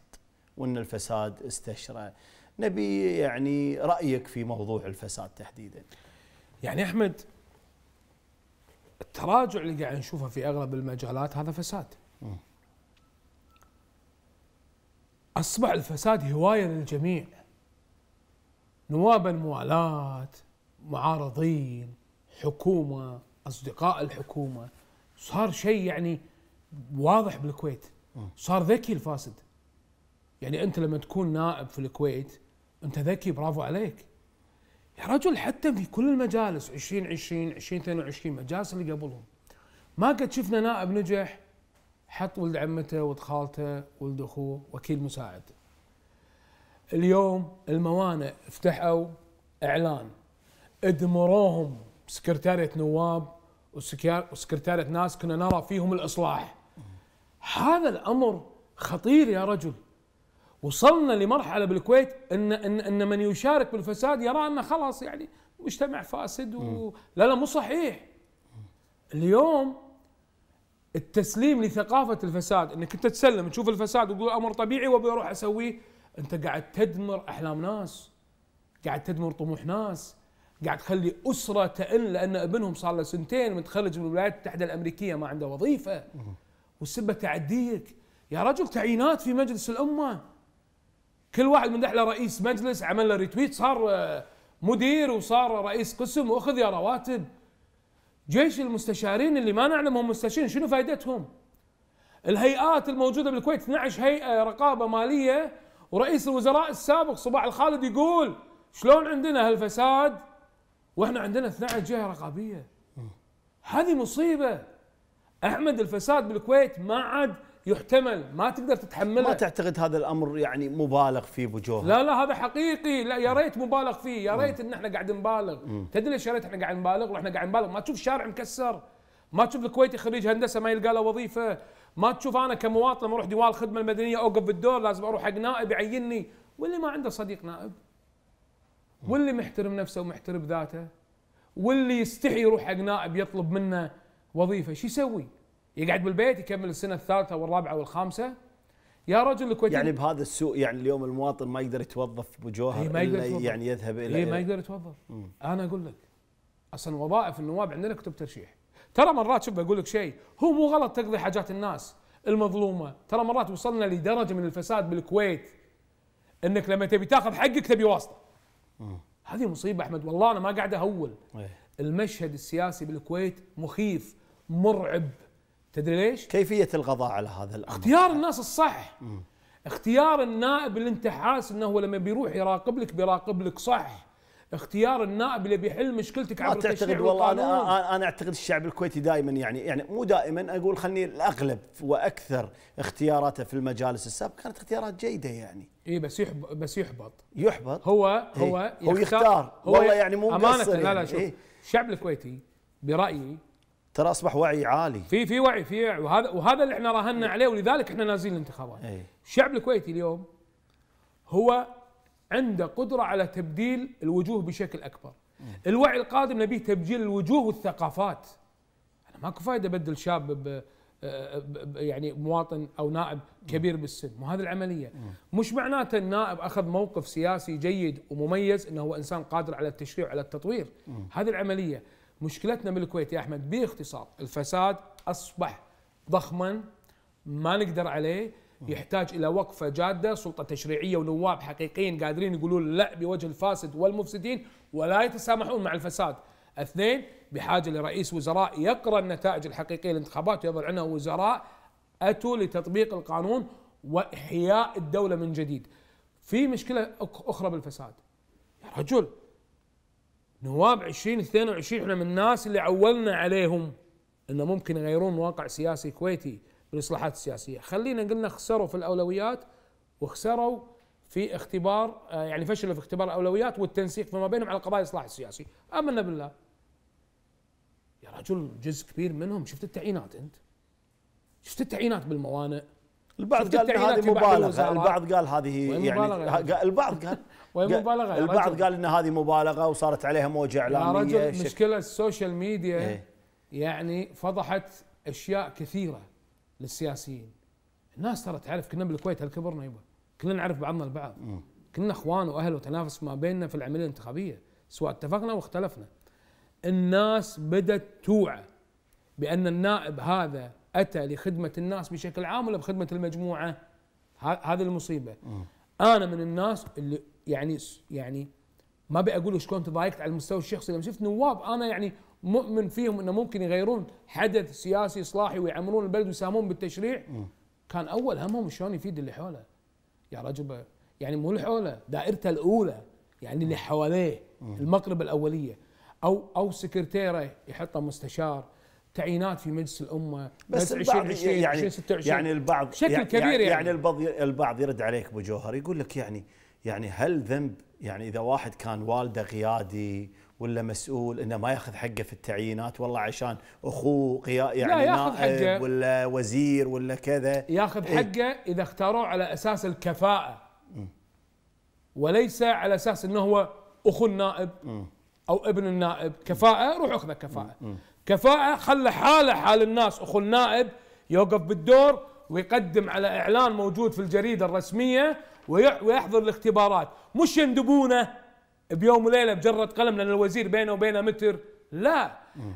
وإن الفساد استشرى. نبي يعني رأيك في موضوع الفساد تحديدا. يعني أحمد التراجع اللي قاعد نشوفه في أغلب المجالات هذا فساد اصبح الفساد هواية للجميع. نواب الموالاة معارضين حكومة أصدقاء الحكومة. صار شيء يعني واضح بالكويت. صار ذكي الفاسد. يعني أنت لما تكون نائب في الكويت أنت ذكي برافو عليك. يا رجل حتى في كل المجالس 2020 2022 مجالس اللي قبلهم ما قد شفنا نائب نجح حط ولد عمته ولد خالته ولد أخوه وكيل مساعد. اليوم الموانئ فتحوا إعلان. ادمروهم سكرتارية نواب وسكرتارية ناس كنا نرى فيهم الإصلاح. هذا الأمر خطير يا رجل. وصلنا لمرحلة بالكويت ان ان إن من يشارك بالفساد يرى أنه خلاص يعني مجتمع فاسد و... لا لا مو صحيح. اليوم التسليم لثقافة الفساد إنك أنت تسلم تشوف الفساد وتقول أمر طبيعي وابي أروح أسويه أنت قاعد تدمر أحلام ناس قاعد تدمر طموح ناس قاعد تخلي أسرة تئن لأن ابنهم صار له سنتين متخرج من الولايات المتحدة الأمريكية ما عنده وظيفة. والسبه تعديك. يا رجل تعيينات في مجلس الأمة. كل واحد من له رئيس مجلس عمل له ريتويت صار آه، مدير وصار رئيس قسم وأخذ يا رواتب. جيش المستشارين اللي ما نعلم هم مستشارين شنو فائدتهم الهيئات الموجودة بالكويت 12 هيئة رقابة مالية ورئيس الوزراء السابق صباح الخالد يقول شلون عندنا هالفساد؟ وإحنا عندنا 12 جهة رقابية. هذه مصيبة. أحمد الفساد بالكويت ما عاد يحتمل. ما تقدر تتحمله. ما تعتقد هذا الأمر يعني مبالغ فيه بوجوه لا لا هذا حقيقي. لا يا ريت مبالغ فيه. يا ريت إن إحنا قاعد نبالغ. تدري ليش يا ريت إحنا قاعد نبالغ؟ وإحنا قاعد نبالغ ما تشوف الشارع مكسر. ما تشوف الكويتي خريج هندسة ما يلقى له وظيفة. ما تشوف أنا كمواطن أروح ديوان الخدمه المدنية أوقف بالدور لازم أروح حق نائب يعيني واللي ما عنده صديق نائب. واللي محترم نفسه ومحترم ذاته. واللي يستحي يروح حق نائب يطلب منه وظيفة. شو يسوي؟ يقعد بالبيت يكمل السنة الثالثة والرابعة والخامسة. يا رجل الكويتي يعني بهذا السوء يعني اليوم المواطن ما يقدر يتوظف بوجوهه إيه، ما يقدر يتوظف. يعني يذهب إلى اي ما يقدر يتوظف. أنا أقول لك أصلا وظائف النواب عندنا كتب ترشيح. ترى مرات شوف بقول لك شيء هو مو غلط تقضي حاجات الناس المظلومة. ترى مرات وصلنا لدرجة من الفساد بالكويت إنك لما تبي تاخذ حقك تبي واسطة. هذه مصيبة أحمد والله أنا ما قاعد أهول. إيه. المشهد السياسي بالكويت مخيف مرعب. تدري ليش؟ كيفية القضاء على هذا الأمر اختيار الناس الصح اختيار النائب اللي انت حاسس إنه هو لما بيروح يراقب لك بيراقب لك صح اختيار النائب اللي بيحل مشكلتك عبر تعتقد والله. أنا أنا أعتقد الشعب الكويتي دائما يعني يعني مو دائما أقول خلني الأغلب وأكثر اختياراته في المجالس السابقة كانت اختيارات جيدة يعني اي بس يحبط بس يحبط يحبط هو هو إيه. هو يختار. والله يعني مو أمانة لا لا يعني. شوف إيه. الشعب الكويتي برأيي ترى أصبح وعي عالي. في في وعي في وعي. وهذا وهذا اللي إحنا راهنا عليه ولذلك إحنا نازلين الانتخابات. إيه. الشعب الكويتي اليوم هو عنده قدرة على تبديل الوجوه بشكل أكبر. الوعي القادم نبيه تبجيل الوجوه والثقافات. أنا ماكو فايدة ابدل شاب ب ب- يعني مواطن أو نائب كبير بالسن. مو هذه العملية. مش معناته النائب أخذ موقف سياسي جيد ومميز إنه هو إنسان قادر على التشريع وعلى التطوير. هذه العملية. مشكلتنا بالكويت يا أحمد باختصار الفساد أصبح ضخما ما نقدر عليه يحتاج إلى وقفة جادة سلطة تشريعية ونواب حقيقيين قادرين يقولون لا بوجه الفاسد والمفسدين ولا يتسامحون مع الفساد. اثنين بحاجة لرئيس وزراء يقرأ النتائج الحقيقية للانتخابات ويضع عنا وزراء أتوا لتطبيق القانون وإحياء الدولة من جديد. في مشكلة أخرى بالفساد. يا رجل نواب 2022 إحنا من الناس اللي عولنا عليهم إنه ممكن يغيرون واقع سياسي كويتي بالإصلاحات السياسية، خلينا قلنا خسروا في الأولويات وخسروا في اختبار آه، يعني فشلوا في اختبار الأولويات والتنسيق فيما بينهم على قضايا الإصلاح السياسي، آمنا بالله. يا رجل جزء كبير منهم شفت التعيينات أنت؟ شفت التعيينات بالموانئ؟ البعض قال هذه مبالغة؟ البعض قال هذه يعني البعض قال قال- مبالغة يا البعض رجل؟ قال إن هذه مبالغة وصارت عليها موجة يا إعلامية رجل شك- مشكلة السوشيال ميديا إيه. يعني فضحت أشياء كثيرة للسياسيين. الناس ترى تعرف كنا بالكويت هل كبرنا؟ يبا. كلنا نعرف بعضنا البعض. كنا إخوان وأهل وتنافس ما بيننا في العملية الانتخابية. سواء اتفقنا واختلفنا. الناس بدت توعى بأن النائب هذا أتى لخدمة الناس بشكل عام ولا بخدمة المجموعة؟ هذه المصيبة. أنا من الناس اللي يعني يعني ما ابي أقول شلون تضايقت على المستوى الشخصي لما شفت نواب أنا يعني مؤمن فيهم إنه ممكن يغيرون حدث سياسي إصلاحي ويعمرون البلد ويساهمون بالتشريع. كان أول همهم شلون يفيد اللي حوله. يا رجل يعني مو اللي حوله دائرته الأولى يعني اللي حواليه المقربة الأولية. أو أو سكرتيره يحطه مستشار تعيينات في مجلس الأمة بس البعض يعني 26 يعني البعض بشكل يعني كبير يعني, يعني. البعض البعض يرد عليك أبو جوهر يقول لك يعني يعني هل ذنب يعني إذا واحد كان والده قيادي ولا مسؤول إنه ما يأخذ حقه في التعيينات والله عشان أخوه يعني حقه. ولا وزير ولا كذا. يأخذ إيه؟ حقه إذا اختاروه على أساس الكفاءة. وليس على أساس إنه هو أخو النائب أو ابن النائب. كفاءة روح أخذ كفاءة. كفاءة خلى حاله حال الناس. أخو النائب يوقف بالدور ويقدم على إعلان موجود في الجريدة الرسمية ويحضر الاختبارات. مش يندبونه بيوم وليلة بجرة قلم لأن الوزير بينه وبينه متر. لا.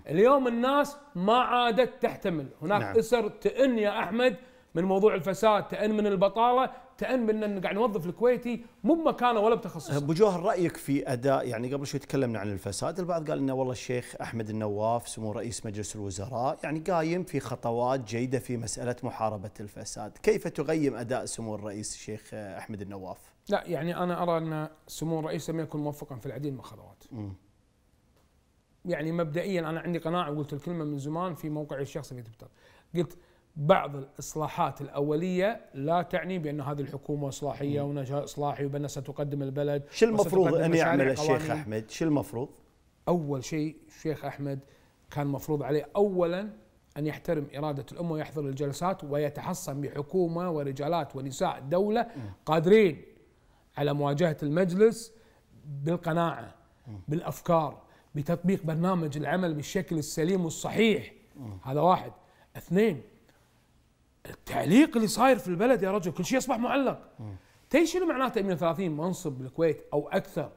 اليوم الناس ما عادت تحتمل. هناك نعم. إسر تئن يا أحمد من موضوع الفساد تئن من البطالة تأن بأن قاعد نوظف الكويتي مو بمكانه ولا بتخصصه. أبو جوهر رأيك في أداء يعني قبل شوي تكلمنا عن الفساد البعض قال إنه والله الشيخ أحمد النواف سمو رئيس مجلس الوزراء يعني قايم في خطوات جيدة في مسألة محاربة الفساد. كيف تقيم أداء سمو الرئيس الشيخ أحمد النواف؟ لا يعني أنا أرى إن سمو الرئيس لم يكن موفقا في العديد من الخطوات. يعني مبدئيا أنا عندي قناعة وقلت الكلمة من زمان في موقعي الشخصي في تويتر قلت بعض الإصلاحات الأولية لا تعني بأن هذه الحكومة إصلاحية ونجاح إصلاحي وبان ستقدم البلد شو المفروض أن يعمل الشيخ أحمد؟ شو المفروض؟ أول شيء الشيخ أحمد كان مفروض عليه اولا أن يحترم إرادة الأمة ويحضر الجلسات ويتحصن بحكومة ورجالات ونساء دوله قادرين على مواجهة المجلس بالقناعة بالأفكار بتطبيق برنامج العمل بالشكل السليم والصحيح. هذا واحد. اثنين التعليق اللي صاير في البلد يا رجل كل شيء اصبح معلق. تدري شنو معناته 130 منصب بالكويت أو أكثر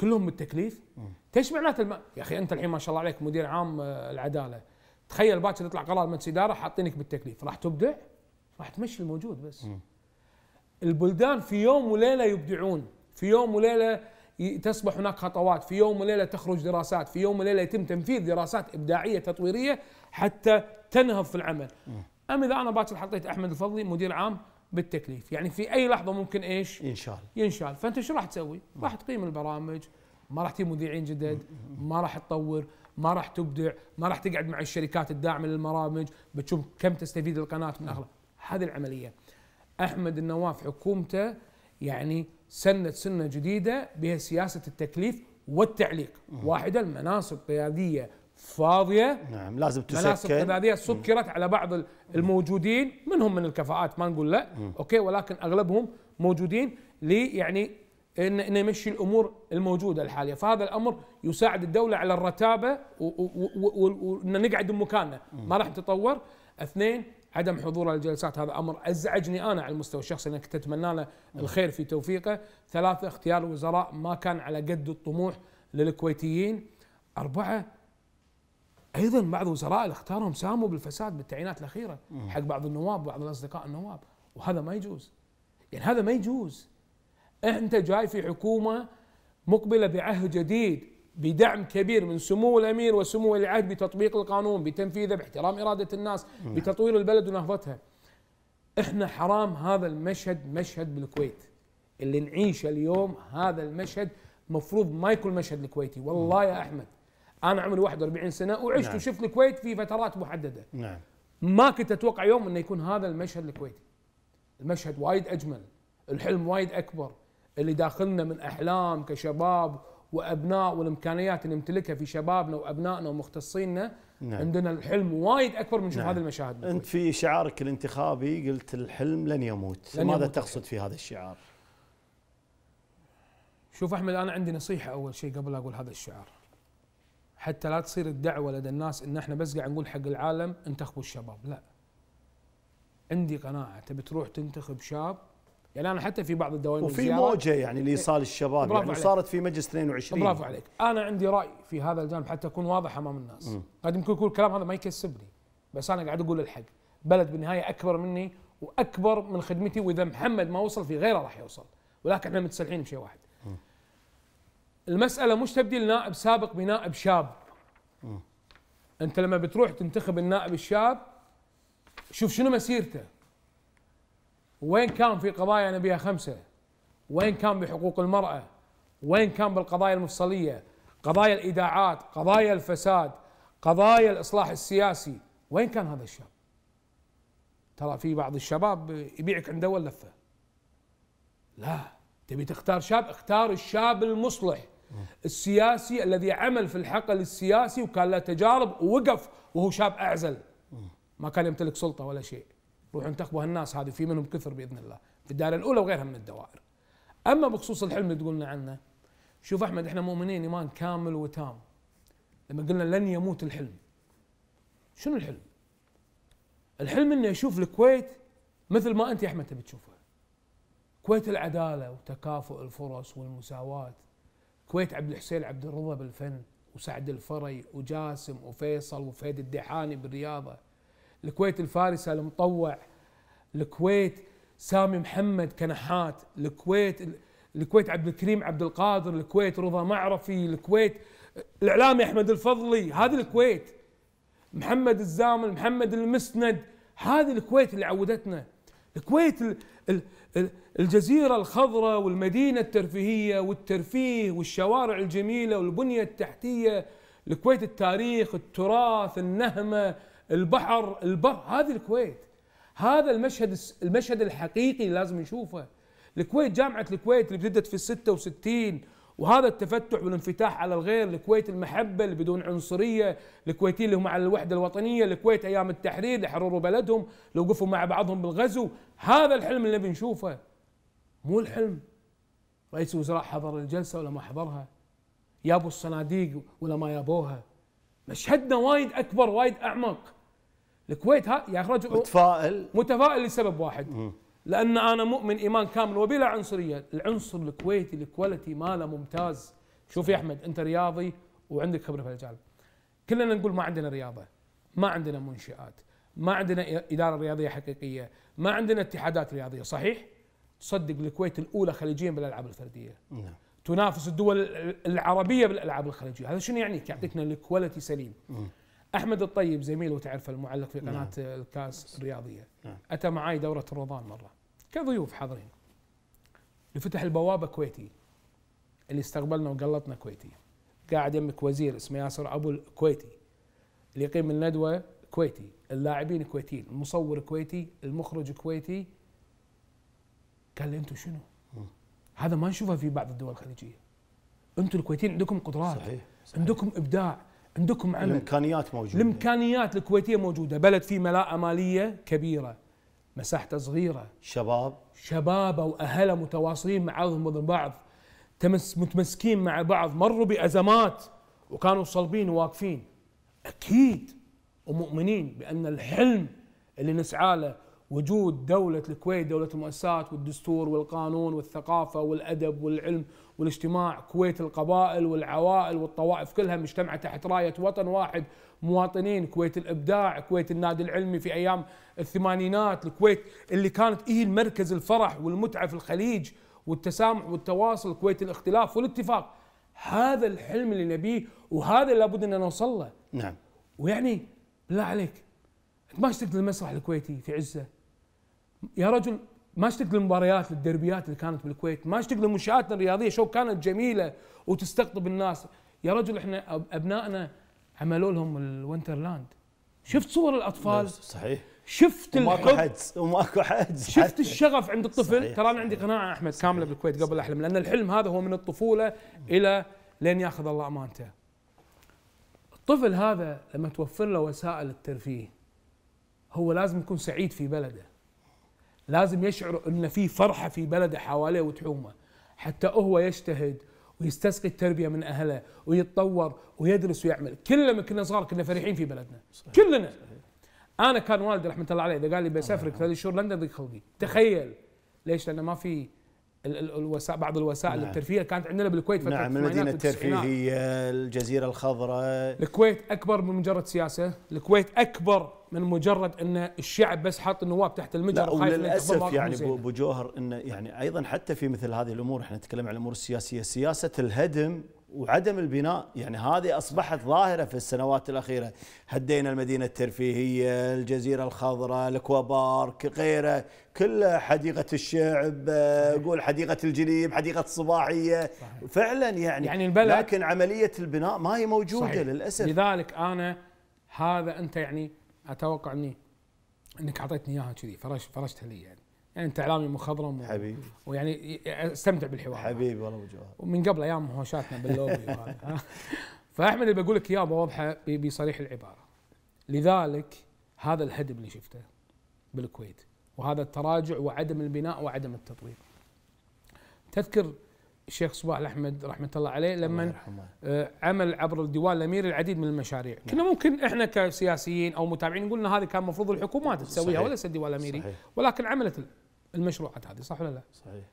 كلهم بالتكليف؟ إيش معناته الم... يا أخي أنت الحين ما شاء الله عليك مدير عام آه، العدالة. تخيل باكر يطلع قرار مجلس اداره حاطينك بالتكليف راح تبدع؟ راح تمشي الموجود بس. م. البلدان في يوم وليلة يبدعون في يوم وليلة تصبح هناك خطوات في يوم وليلة تخرج دراسات في يوم وليلة يتم تنفيذ دراسات إبداعية تطويرية حتى تنهض في العمل. أم إذا أنا باكر حطيت أحمد الفضلي مدير عام بالتكليف. يعني في أي لحظة ممكن إيش؟ ينشال ينشال. فأنت شو راح تسوي؟ راح تقيم البرامج. ما راح تجيب مذيعين جدد. ما راح تطور. ما راح تبدع. ما راح تقعد مع الشركات الداعمة للبرامج. بتشوف كم تستفيد القناة من أغلى. هذه العملية. أحمد النواف حكومته يعني سنت سنة جديدة بها سياسه التكليف والتعليق. واحدة المناصب قياديه فاضية. نعم لازم تسكر مناصب قياديه سكرت على بعض الموجودين منهم من الكفاءات ما نقول لا. م. أوكي ولكن أغلبهم موجودين لي يعني ان يمشي الأمور الموجودة الحالية. فهذا الأمر يساعد الدولة على الرتابة وان نقعد بمكاننا. ما راح نتطور اثنين عدم حضور الجلسات. هذا أمر أزعجني أنا على المستوى الشخصي إنك تتمنى له الخير في توفيقه. ثلاثة اختيار الوزراء ما كان على قد الطموح للكويتيين. أربعة أيضا بعض وزراء اللي اختارهم ساهموا بالفساد بالتعيينات الأخيرة حق بعض النواب بعض الأصدقاء النواب وهذا ما يجوز. يعني هذا ما يجوز. أنت جاي في حكومة مقبلة بعهد جديد بدعم كبير من سمو الأمير وسمو ولي العهد بتطبيق القانون بتنفيذه باحترام إرادة الناس بتطوير البلد ونهضتها. إحنا حرام هذا المشهد مشهد بالكويت اللي نعيشه اليوم هذا المشهد مفروض ما يكون مشهد الكويتي. والله يا أحمد. أنا عمري 41 سنة وعشت نعم. وشفت الكويت في فترات محددة. نعم. ما كنت أتوقع يوم إنه يكون هذا المشهد الكويتي. المشهد وايد أجمل الحلم وايد أكبر. اللي داخلنا من أحلام كشباب وأبناء والإمكانيات اللي نمتلكها في شبابنا وأبنائنا ومختصينا نعم. عندنا الحلم وايد أكبر من نعم. هذه المشاهد أنت في شعارك الانتخابي قلت الحلم لن يموت. لن ماذا يموت. تقصد في هذا الشعار؟ شوف أحمد أنا عندي نصيحة أول شيء قبل أقول هذا الشعار. حتى لا تصير الدعوة لدى الناس إن إحنا بس قاعد نقول حق العالم انتخبوا الشباب لا. عندي قناعة تبي تروح تنتخب شاب؟ يعني أنا حتى في بعض الدوائر وفي موجة يعني لإيصال الشباب يعني وصارت في مجلس 22 برافو عليك. أنا عندي رأي في هذا الجانب حتى أكون واضح أمام الناس. قد يمكن يكون الكلام هذا ما يكسبني بس أنا قاعد أقول الحق. بلد بالنهاية أكبر مني وأكبر من خدمتي وإذا محمد ما وصل في غيره راح يوصل. ولكن إحنا متسلحين بشيء واحد. المسألة مش تبديل نائب سابق بنائب شاب. أنت لما بتروح تنتخب النائب الشاب شوف شنو مسيرته. وين كان في قضايا نبيها خمسة؟ وين كان بحقوق المرأة؟ وين كان بالقضايا المفصلية؟ قضايا الإيداعات قضايا الفساد قضايا الإصلاح السياسي. وين كان هذا الشاب؟ ترى في بعض الشباب يبيعك عند اول لفة. لا تبي تختار شاب؟ اختار الشاب المصلح. السياسي الذي عمل في الحقل السياسي وكان له تجارب ووقف وهو شاب أعزل. ما كان يمتلك سلطة ولا شيء. روحوا انتخبوا هالناس هذه في منهم كثر بإذن الله. في الدائرة الأولى وغيرها من الدوائر. أما بخصوص الحلم اللي تقولنا عنه شوف أحمد إحنا مؤمنين إيمان كامل وتام. لما قلنا لن يموت الحلم. شنو الحلم؟ الحلم اني أشوف الكويت مثل ما أنت يا أحمد تبي تشوفها كويت العدالة وتكافؤ الفرص والمساواة. كويت عبد الحسين عبد الرضا بالفن وسعد الفري وجاسم وفيصل وفهد الدحاني بالرياضة. الكويت الفارسه المطوع. الكويت سامي محمد كنحات. الكويت الكويت عبد الكريم عبد القادر الكويت رضا معرفي. الكويت الإعلامي أحمد الفضلي. هذه الكويت. محمد الزامل محمد المسند. هذه الكويت اللي عودتنا. الكويت الجزيرة الخضراء والمدينة الترفيهية والترفيه والشوارع الجميلة والبنية التحتية الكويت التاريخ التراث النهمة البحر البر هذه الكويت. هذا المشهد المشهد الحقيقي اللي لازم نشوفه. الكويت جامعة الكويت اللي بدت في الستة وستين وهذا التفتح والانفتاح على الغير الكويت المحبة اللي بدون عنصرية الكويتيين اللي هم على الوحدة الوطنية الكويت أيام التحرير اللي حرروا بلدهم اللي وقفوا مع بعضهم بالغزو. هذا الحلم اللي بنشوفه مو الحلم. رئيس الوزراء حضر الجلسة ولا ما حضرها. يابوا الصناديق ولا ما يابوها. مشهدنا وايد أكبر وايد أعمق. الكويت ها يا رجل متفائل. متفائل لسبب واحد. م. لأن أنا مؤمن إيمان كامل وبلا عنصرية. العنصر الكويتي الكواليتي ماله ممتاز. شوف يا أحمد أنت رياضي وعندك خبرة في الجانب كلنا نقول ما عندنا رياضة ما عندنا منشآت ما عندنا إدارة رياضية حقيقية ما عندنا اتحادات رياضية صحيح؟ تصدق الكويت الأولى خليجيا بالألعاب الفردية. نعم. تنافس الدول العربية بالألعاب الخليجية. هذا شنو يعني؟ يعطيكنا ال quality سليم. أحمد الطيب زميل وتعرف المعلق في قناة نعم. الكاس الرياضية. نعم. أتى معي دورة الروضان مرة. كضيوف حاضرين. لفتح البوابة كويتي. اللي استقبلنا وقلطنا كويتي. قاعد يمك وزير اسمه ياسر أبو الكويتي اللي يقيم الندوة كويتي. اللاعبين كويتيين. المصور كويتي. المخرج كويتي. قال لي أنتم شنو؟ هذا ما نشوفه في بعض الدول الخليجية. أنتم الكويتيين عندكم قدرات صحيح. صحيح. عندكم إبداع عندكم عمل الإمكانيات موجودة. الإمكانيات الكويتية موجودة. بلد فيه ملاءة مالية كبيرة مساحته صغيرة. شباب. شباب واهله متواصلين مع بعضهم ضد بعض تمس متمسكين مع بعض مروا بأزمات وكانوا صلبين وواقفين. أكيد ومؤمنين بأن الحلم اللي نسعى له وجود دولة الكويت دولة المؤسسات والدستور والقانون والثقافة والأدب والعلم والاجتماع كويت القبائل والعوائل والطوائف كلها مجتمعة تحت راية وطن واحد مواطنين كويت الإبداع كويت النادي العلمي في أيام الثمانينات الكويت اللي كانت هي المركز الفرح والمتعة في الخليج والتسامح والتواصل كويت الاختلاف والاتفاق. هذا الحلم اللي نبيه وهذا لابد ان نوصل له. نعم. ويعني بالله عليك أنت ما اشتقت للمسرح الكويتي في عزه؟ يا رجل ما اشتقت للمباريات للدربيات اللي كانت بالكويت. ما اشتقت لمنشاتنا الرياضية شو كانت جميلة وتستقطب الناس. يا رجل إحنا أبنائنا عملوا لهم ال Winterland. شفت صور الأطفال؟ صحيح. شفت وماكو حجز وماكو حجز. شفت الشغف عند الطفل؟ ترى أنا عندي قناعة أحمد كاملة بالكويت قبل أحلم لأن الحلم هذا هو من الطفولة إلى لين ياخذ الله أمانته. الطفل هذا لما توفر له وسائل الترفيه هو لازم يكون سعيد في بلده. لازم يشعر إن في فرحة في بلده حواليه وتحومه حتى هو يجتهد ويستسقي التربية من أهله ويتطور ويدرس ويعمل. كلنا كنا صغار كنا فرحين في بلدنا. صحيح. كلنا. صحيح. أنا كان والدي رحمة الله عليه إذا قال لي بسافرك ثلاث شهور لندن ضيق خلقي. تخيل ليش؟ لأنه ما في الوسائل بعض الوسائل نعم. الترفيه كانت عندنا بالكويت فتره نعم المدينة. الترفيهية الجزيرة الخضراء الكويت أكبر من مجرد سياسة، الكويت أكبر من مجرد إن الشعب بس حاط النواب تحت المجر لا وللأسف يعني. ابو جوهر انه يعني أيضا حتى في مثل هذه الأمور إحنا نتكلم عن الأمور السياسية، سياسة الهدم وعدم البناء يعني هذه أصبحت ظاهرة في السنوات الأخيرة، هدينا المدينة الترفيهية، الجزيرة الخضراء، الاكوا بارك، غيره، كلها حديقة الشعب، آه، قول حديقة الجليب، حديقة الصباحية، فعلا يعني يعني البلد- لكن عملية البناء ما هي موجودة صحيح. للأسف. لذلك أنا هذا أنت يعني أتوقع اني إنك أعطيتني إياها كذي فرش فرشتها لي يعني. يعني انت اعلامي مخضرم و- حبيبي. ويعني استمتع بالحوار. حبيبي والله ابو جوهر ومن قبل أيام هوشاتنا باللوبي. فاحمد اللي بقول لك اياه بوضحه بصريح العباره. لذلك هذا الهدم اللي شفته بالكويت وهذا التراجع وعدم البناء وعدم التطوير. تذكر الشيخ صباح الأحمد رحمة الله عليه الله لما يرحمه. آه، عمل عبر الديوان الاميري العديد من المشاريع. كنا ممكن إحنا كسياسيين أو متابعين إن هذه كان المفروض الحكومات تسويها. وليس الديوان الأميري صحيح. ولكن عملت المشروعات هذه صح ولا لا؟ صحيح.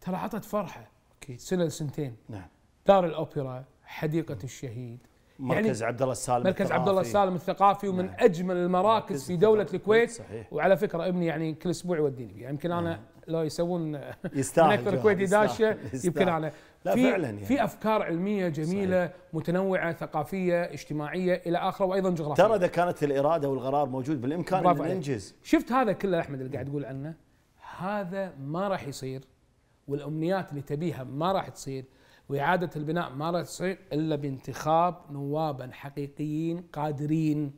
ترى عطت فرحة. أكيد. سنة لسنتين. نعم. دار الأوبرا حديقة الشهيد. مركز عبد الله السالم مركز عبد الله. السالم الثقافي ومن نعم. أجمل المراكز في دولة. الكويت. صحيح. وعلى فكرة ابني يعني كل أسبوع يوديني. فيه يمكن أنا لو يسوون يستاهل أكثر كويتي داشة. يمكن أنا. لا في فعلا يعني. في أفكار علمية جميلة متنوعة ثقافية اجتماعية إلى آخره وأيضا جغرافية. ترى إذا كانت الإرادة والقرار موجود بالإمكان إن. ننجز. شفت هذا كله أحمد اللي قاعد تقول عنه؟ هذا ما راح يصير والأمنيات اللي تبيها ما راح تصير وإعادة البناء ما راح تصير إلا بانتخاب نوابا حقيقيين قادرين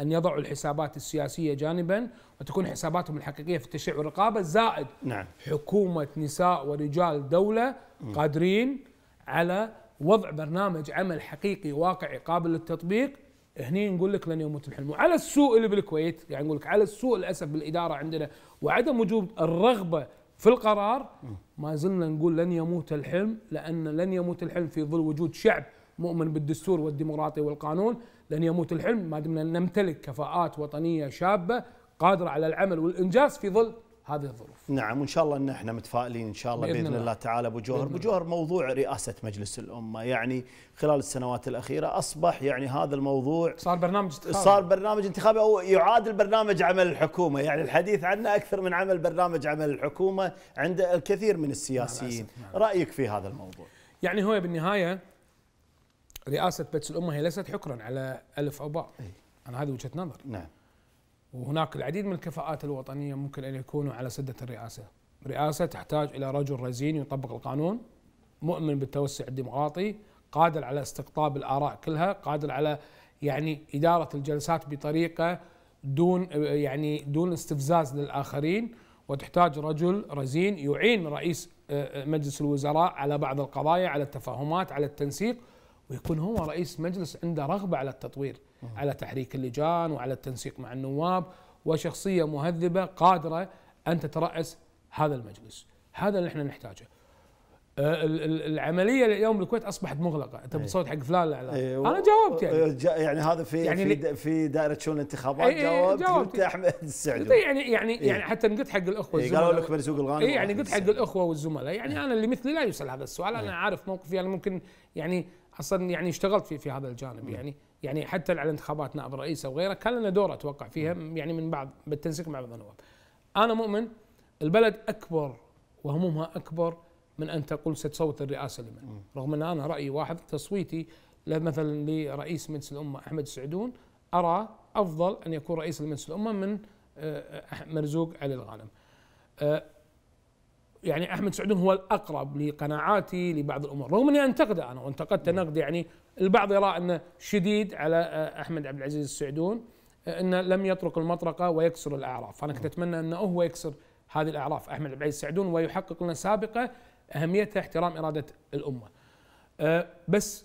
أن يضعوا الحسابات السياسية جانبا وتكون حساباتهم الحقيقية في التشريع والرقابة زائد نعم. حكومة نساء ورجال دولة قادرين على وضع برنامج عمل حقيقي واقعي قابل للتطبيق هني نقول لك لن يموت الحلم وعلى السوء اللي بالكويت يعني نقول لك على السوء للأسف بالإدارة عندنا وعدم وجود الرغبة في القرار ما زلنا نقول لن يموت الحلم لأن لن يموت الحلم في ظل وجود شعب مؤمن بالدستور والديمقراطيه والقانون. لن يموت الحلم ما دمنا نمتلك كفاءات وطنية شابة قادرة على العمل والإنجاز في ظل هذه الظروف. نعم وإن شاء الله إن إحنا متفائلين إن شاء الله بإذن بإذن, الله. الله تعالى أبو جوهر. بإذن أبو جوهر موضوع رئاسة مجلس الأمة. يعني خلال السنوات الأخيرة أصبح يعني هذا الموضوع صار برنامج انتخابي. صار برنامج انتخابي أو يعادل برنامج عمل الحكومة. يعني الحديث عنه أكثر من عمل برنامج عمل الحكومة عند الكثير من السياسيين. رأيك في هذا الموضوع؟ يعني هو بالنهاية رئاسة بيت الأمة هي ليست حكرا على ألف أو باء. أي. أنا هذه وجهة نظر. نعم. وهناك العديد من الكفاءات الوطنية ممكن أن يكونوا على سدة الرئاسة. رئاسة تحتاج إلى رجل رزين يطبق القانون مؤمن بالتوسع الديمقراطي قادر على استقطاب الآراء كلها قادر على يعني إدارة الجلسات بطريقة دون يعني دون استفزاز للآخرين. وتحتاج رجل رزين يعين رئيس آه، مجلس الوزراء على بعض القضايا على التفاهمات على التنسيق ويكون هو رئيس مجلس عنده رغبة على التطوير. على تحريك اللجان وعلى التنسيق مع النواب وشخصية مهذبة قادرة أن تترأس هذا المجلس. هذا اللي إحنا نحتاجه. ال- العملية اليوم بالكويت أصبحت مغلقة. أنت بتصوت حق فلان الاعلام إيه، أنا جاوبت يعني. جا- يعني هذا في يعني يعني في, في دائرة شؤون الانتخابات إيه، إيه، جاوبت جاوبت. قلت أحمد السعدي يعني يعني يعني حتى قلت حق الأخوة إيه، قالوا الزملاء. لك بني سوق الغانم. اي يعني قلت حق. الأخوة والزملاء. يعني أنا اللي مثلي لا يسأل هذا السؤال. أنا عارف موقفي أنا ممكن يعني أصلا يعني اشتغلت في في هذا الجانب يعني. يعني حتى على انتخابات نائب رئيس أو غيره كان لنا دور أتوقع فيها يعني من بعض بالتنسيق مع بعض النواب. أنا مؤمن البلد أكبر وهمومها أكبر من أن تقول ستصوت الرئاسة لمن رغم أن أنا رأيي واحد تصويتي مثلا لرئيس مجلس الأمة أحمد السعدون أرى أفضل أن يكون رئيس لمجلس الأمة من آه، مرزوق علي الغانم. آه، يعني أحمد سعدون هو الأقرب لقناعاتي لبعض الأمور. رغم أني انتقده أنا وانتقدت نقد يعني البعض يرى أنه شديد على آه، أحمد عبد العزيز السعدون آه، أنه لم يطرق المطرقة ويكسر الأعراف. أنا كنت أتمنى أنه هو يكسر هذه الأعراف. أحمد عبد العزيز السعدون ويحقق لنا سابقة اهميتها احترام إرادة الأمة. آه، بس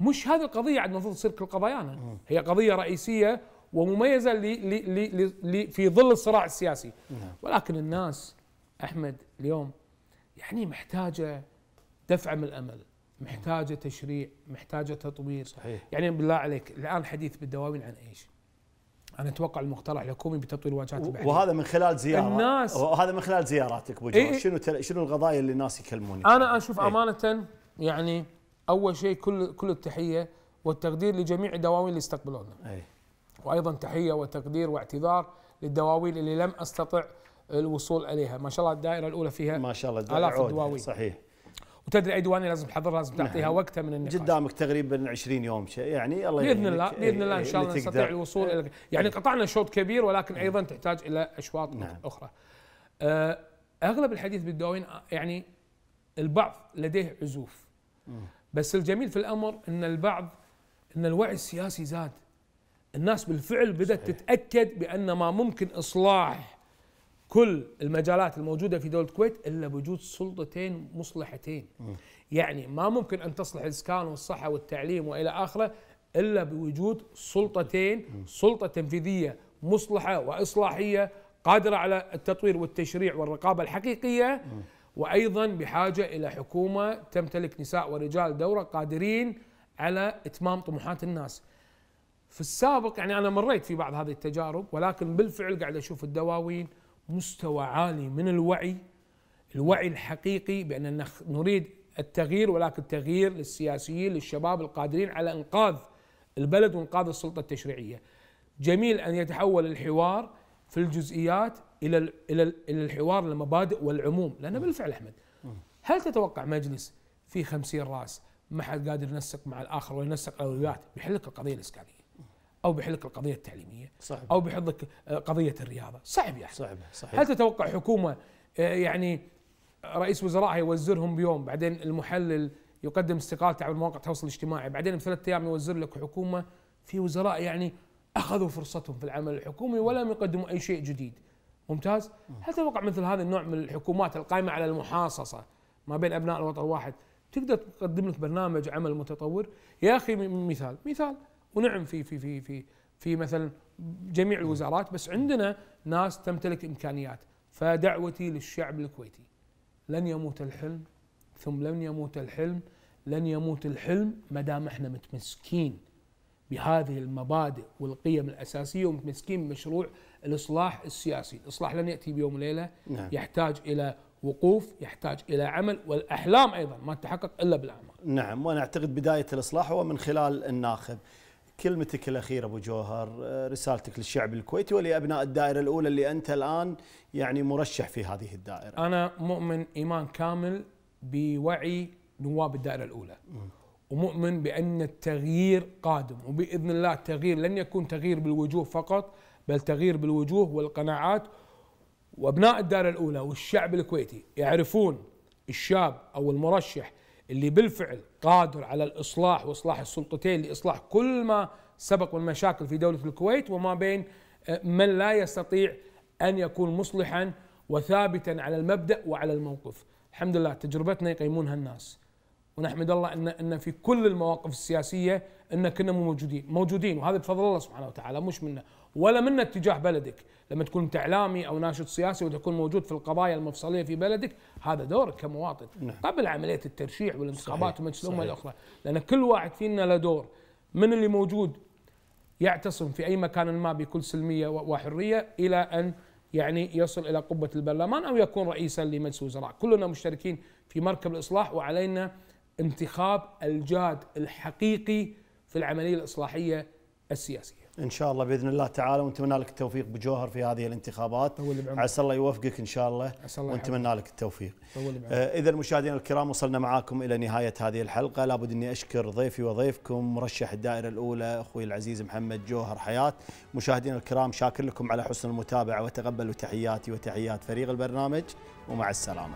مش هذه القضية عاد المفروض تصير كل قضايانا. هي قضية رئيسية ومميزة ل ل ل ل في ظل الصراع السياسي. ولكن الناس أحمد اليوم يعني محتاجة دفعه من الأمل. محتاجة تشريع محتاجة تطوير صحيح يعني بالله عليك الآن حديث بالدواوين عن إيش؟ أنا أتوقع المقترح الحكومي بتطوير واجهات البحريه وهذا من خلال زياره الناس- وهذا من خلال زياراتك ابو إيه. جوهر شنو تل- شنو القضايا اللي الناس يكلمونك أنا أشوف إيه. أمانة يعني أول شيء كل كل التحية والتقدير لجميع الدواوين اللي استقبلونا اي وأيضا تحية وتقدير واعتذار للدواوين اللي لم أستطع الوصول إليها ما شاء الله الدائرة الأولى فيها ما شاء الله. الدواوين. صحيح وتدري أي ديوانيه لازم تحضرها لازم تعطيها نعم. وقتها من النقاش قدامك تقريبا 20 يوم شيء يعني الله بإذن. الله بإذن الله إن شاء الله نستطيع. الوصول إلى يعني قطعنا شوط كبير ولكن أيضا تحتاج إلى أشواط نعم. أخرى. آه، أغلب الحديث بالدواوين آه، يعني البعض لديه عزوف بس الجميل في الأمر إن البعض إن الوعي السياسي زاد الناس بالفعل بدأت. تتأكد بأن ما ممكن إصلاح كل المجالات الموجودة في دولة الكويت إلا بوجود سلطتين مصلحتين يعني ما ممكن أن تصلح الإسكان والصحة والتعليم وإلى آخره إلا بوجود سلطتين سلطة تنفيذية مصلحة وإصلاحية قادرة على التطوير والتشريع والرقابة الحقيقية وأيضا بحاجة إلى حكومة تمتلك نساء ورجال دورة قادرين على إتمام طموحات الناس. في السابق يعني أنا مريت في بعض هذه التجارب ولكن بالفعل قاعد أشوف الدواوين مستوى عالي من الوعي الوعي الحقيقي بأن نخ- نريد التغيير ولكن تغيير للسياسيين للشباب القادرين على إنقاذ البلد وإنقاذ السلطة التشريعية. جميل أن يتحول الحوار في الجزئيات إلى ال- إلى الحوار المبادئ والعموم. لأن بالفعل أحمد هل تتوقع مجلس فيه خمسين رأس؟ ما حد قادر ينسق مع الآخر وينسق اولويات بيحل لك القضية الإسكانية. أو بيحل لك القضية التعليمية صعب أو بيحل لك آه، قضية الرياضة. صعب يا صعب صحيح. هل تتوقع حكومة آه، يعني رئيس وزراء يوزرهم بيوم بعدين المحلل يقدم استقالته على مواقع التواصل الاجتماعي بعدين بثلاث أيام يوزر لك حكومة في وزراء يعني أخذوا فرصتهم في العمل الحكومي ولم يقدموا أي شيء جديد. ممتاز؟ هل تتوقع مثل هذا النوع من الحكومات القائمة على المحاصصة ما بين أبناء الوطن الواحد تقدر تقدم لك برنامج عمل متطور؟ يا أخي مثال مثال. ونعم في في في في في مثلا جميع الوزارات بس عندنا ناس تمتلك إمكانيات فدعوتي للشعب الكويتي لن يموت الحلم ثم لن يموت الحلم لن يموت الحلم ما دام إحنا متمسكين بهذه المبادئ والقيم الأساسية ومتمسكين بمشروع الإصلاح السياسي، الإصلاح لن يأتي بيوم وليلة نعم. يحتاج إلى وقوف، يحتاج إلى عمل والأحلام أيضا ما تتحقق إلا بالأعمال. نعم وأنا أعتقد بداية الإصلاح هو من خلال الناخب كلمتك الأخيرة أبو جوهر آه، رسالتك للشعب الكويتي ولأبناء الدائرة الأولى اللي أنت الآن يعني مرشح في هذه الدائرة. أنا مؤمن إيمان كامل بوعي نواب الدائرة الأولى. ومؤمن بأن التغيير قادم. وبإذن الله التغيير لن يكون تغيير بالوجوه فقط بل تغيير بالوجوه والقناعات. وأبناء الدائرة الأولى والشعب الكويتي يعرفون الشاب أو المرشح اللي بالفعل قادر على الإصلاح وإصلاح السلطتين لإصلاح كل ما سبق من مشاكل في دولة الكويت وما بين آه، من لا يستطيع أن يكون مصلحا وثابتا على المبدأ وعلى الموقف. الحمد لله تجربتنا يقيمونها الناس. ونحمد الله إن إن في كل المواقف السياسية إن كنا موجودين. موجودين وهذا بفضل الله سبحانه وتعالى مش منا. ولا منا اتجاه بلدك. لما تكون انت إعلامي أو ناشط سياسي وتكون موجود في القضايا المفصلية في بلدك هذا دورك كمواطن. نعم. قبل عملية الترشيح والانتخابات ومجلس الأمة. الأخرى. لأن كل واحد فينا له دور. من اللي موجود يعتصم في أي مكان ما بكل سلمية وحرية إلى أن يعني يصل إلى قبة البرلمان أو يكون رئيسا لمجلس الوزراء، كلنا مشتركين في مركب الإصلاح وعلينا انتخاب الجاد الحقيقي في العملية الإصلاحية السياسية. إن شاء الله بإذن الله تعالى ونتمنى لك التوفيق بجوهر في هذه الانتخابات. عسى الله يوفقك إن شاء الله, الله ونتمنى لك التوفيق. آه إذا المشاهدين الكرام وصلنا معاكم إلى نهاية هذه الحلقة. لابد إني أشكر ضيفي وضيفكم مرشح الدائرة الأولى أخوي العزيز محمد جوهر حياه مشاهدينا الكرام شاكر لكم على حسن المتابعة وتقبلوا تحياتي وتحيات فريق البرنامج ومع السلامة.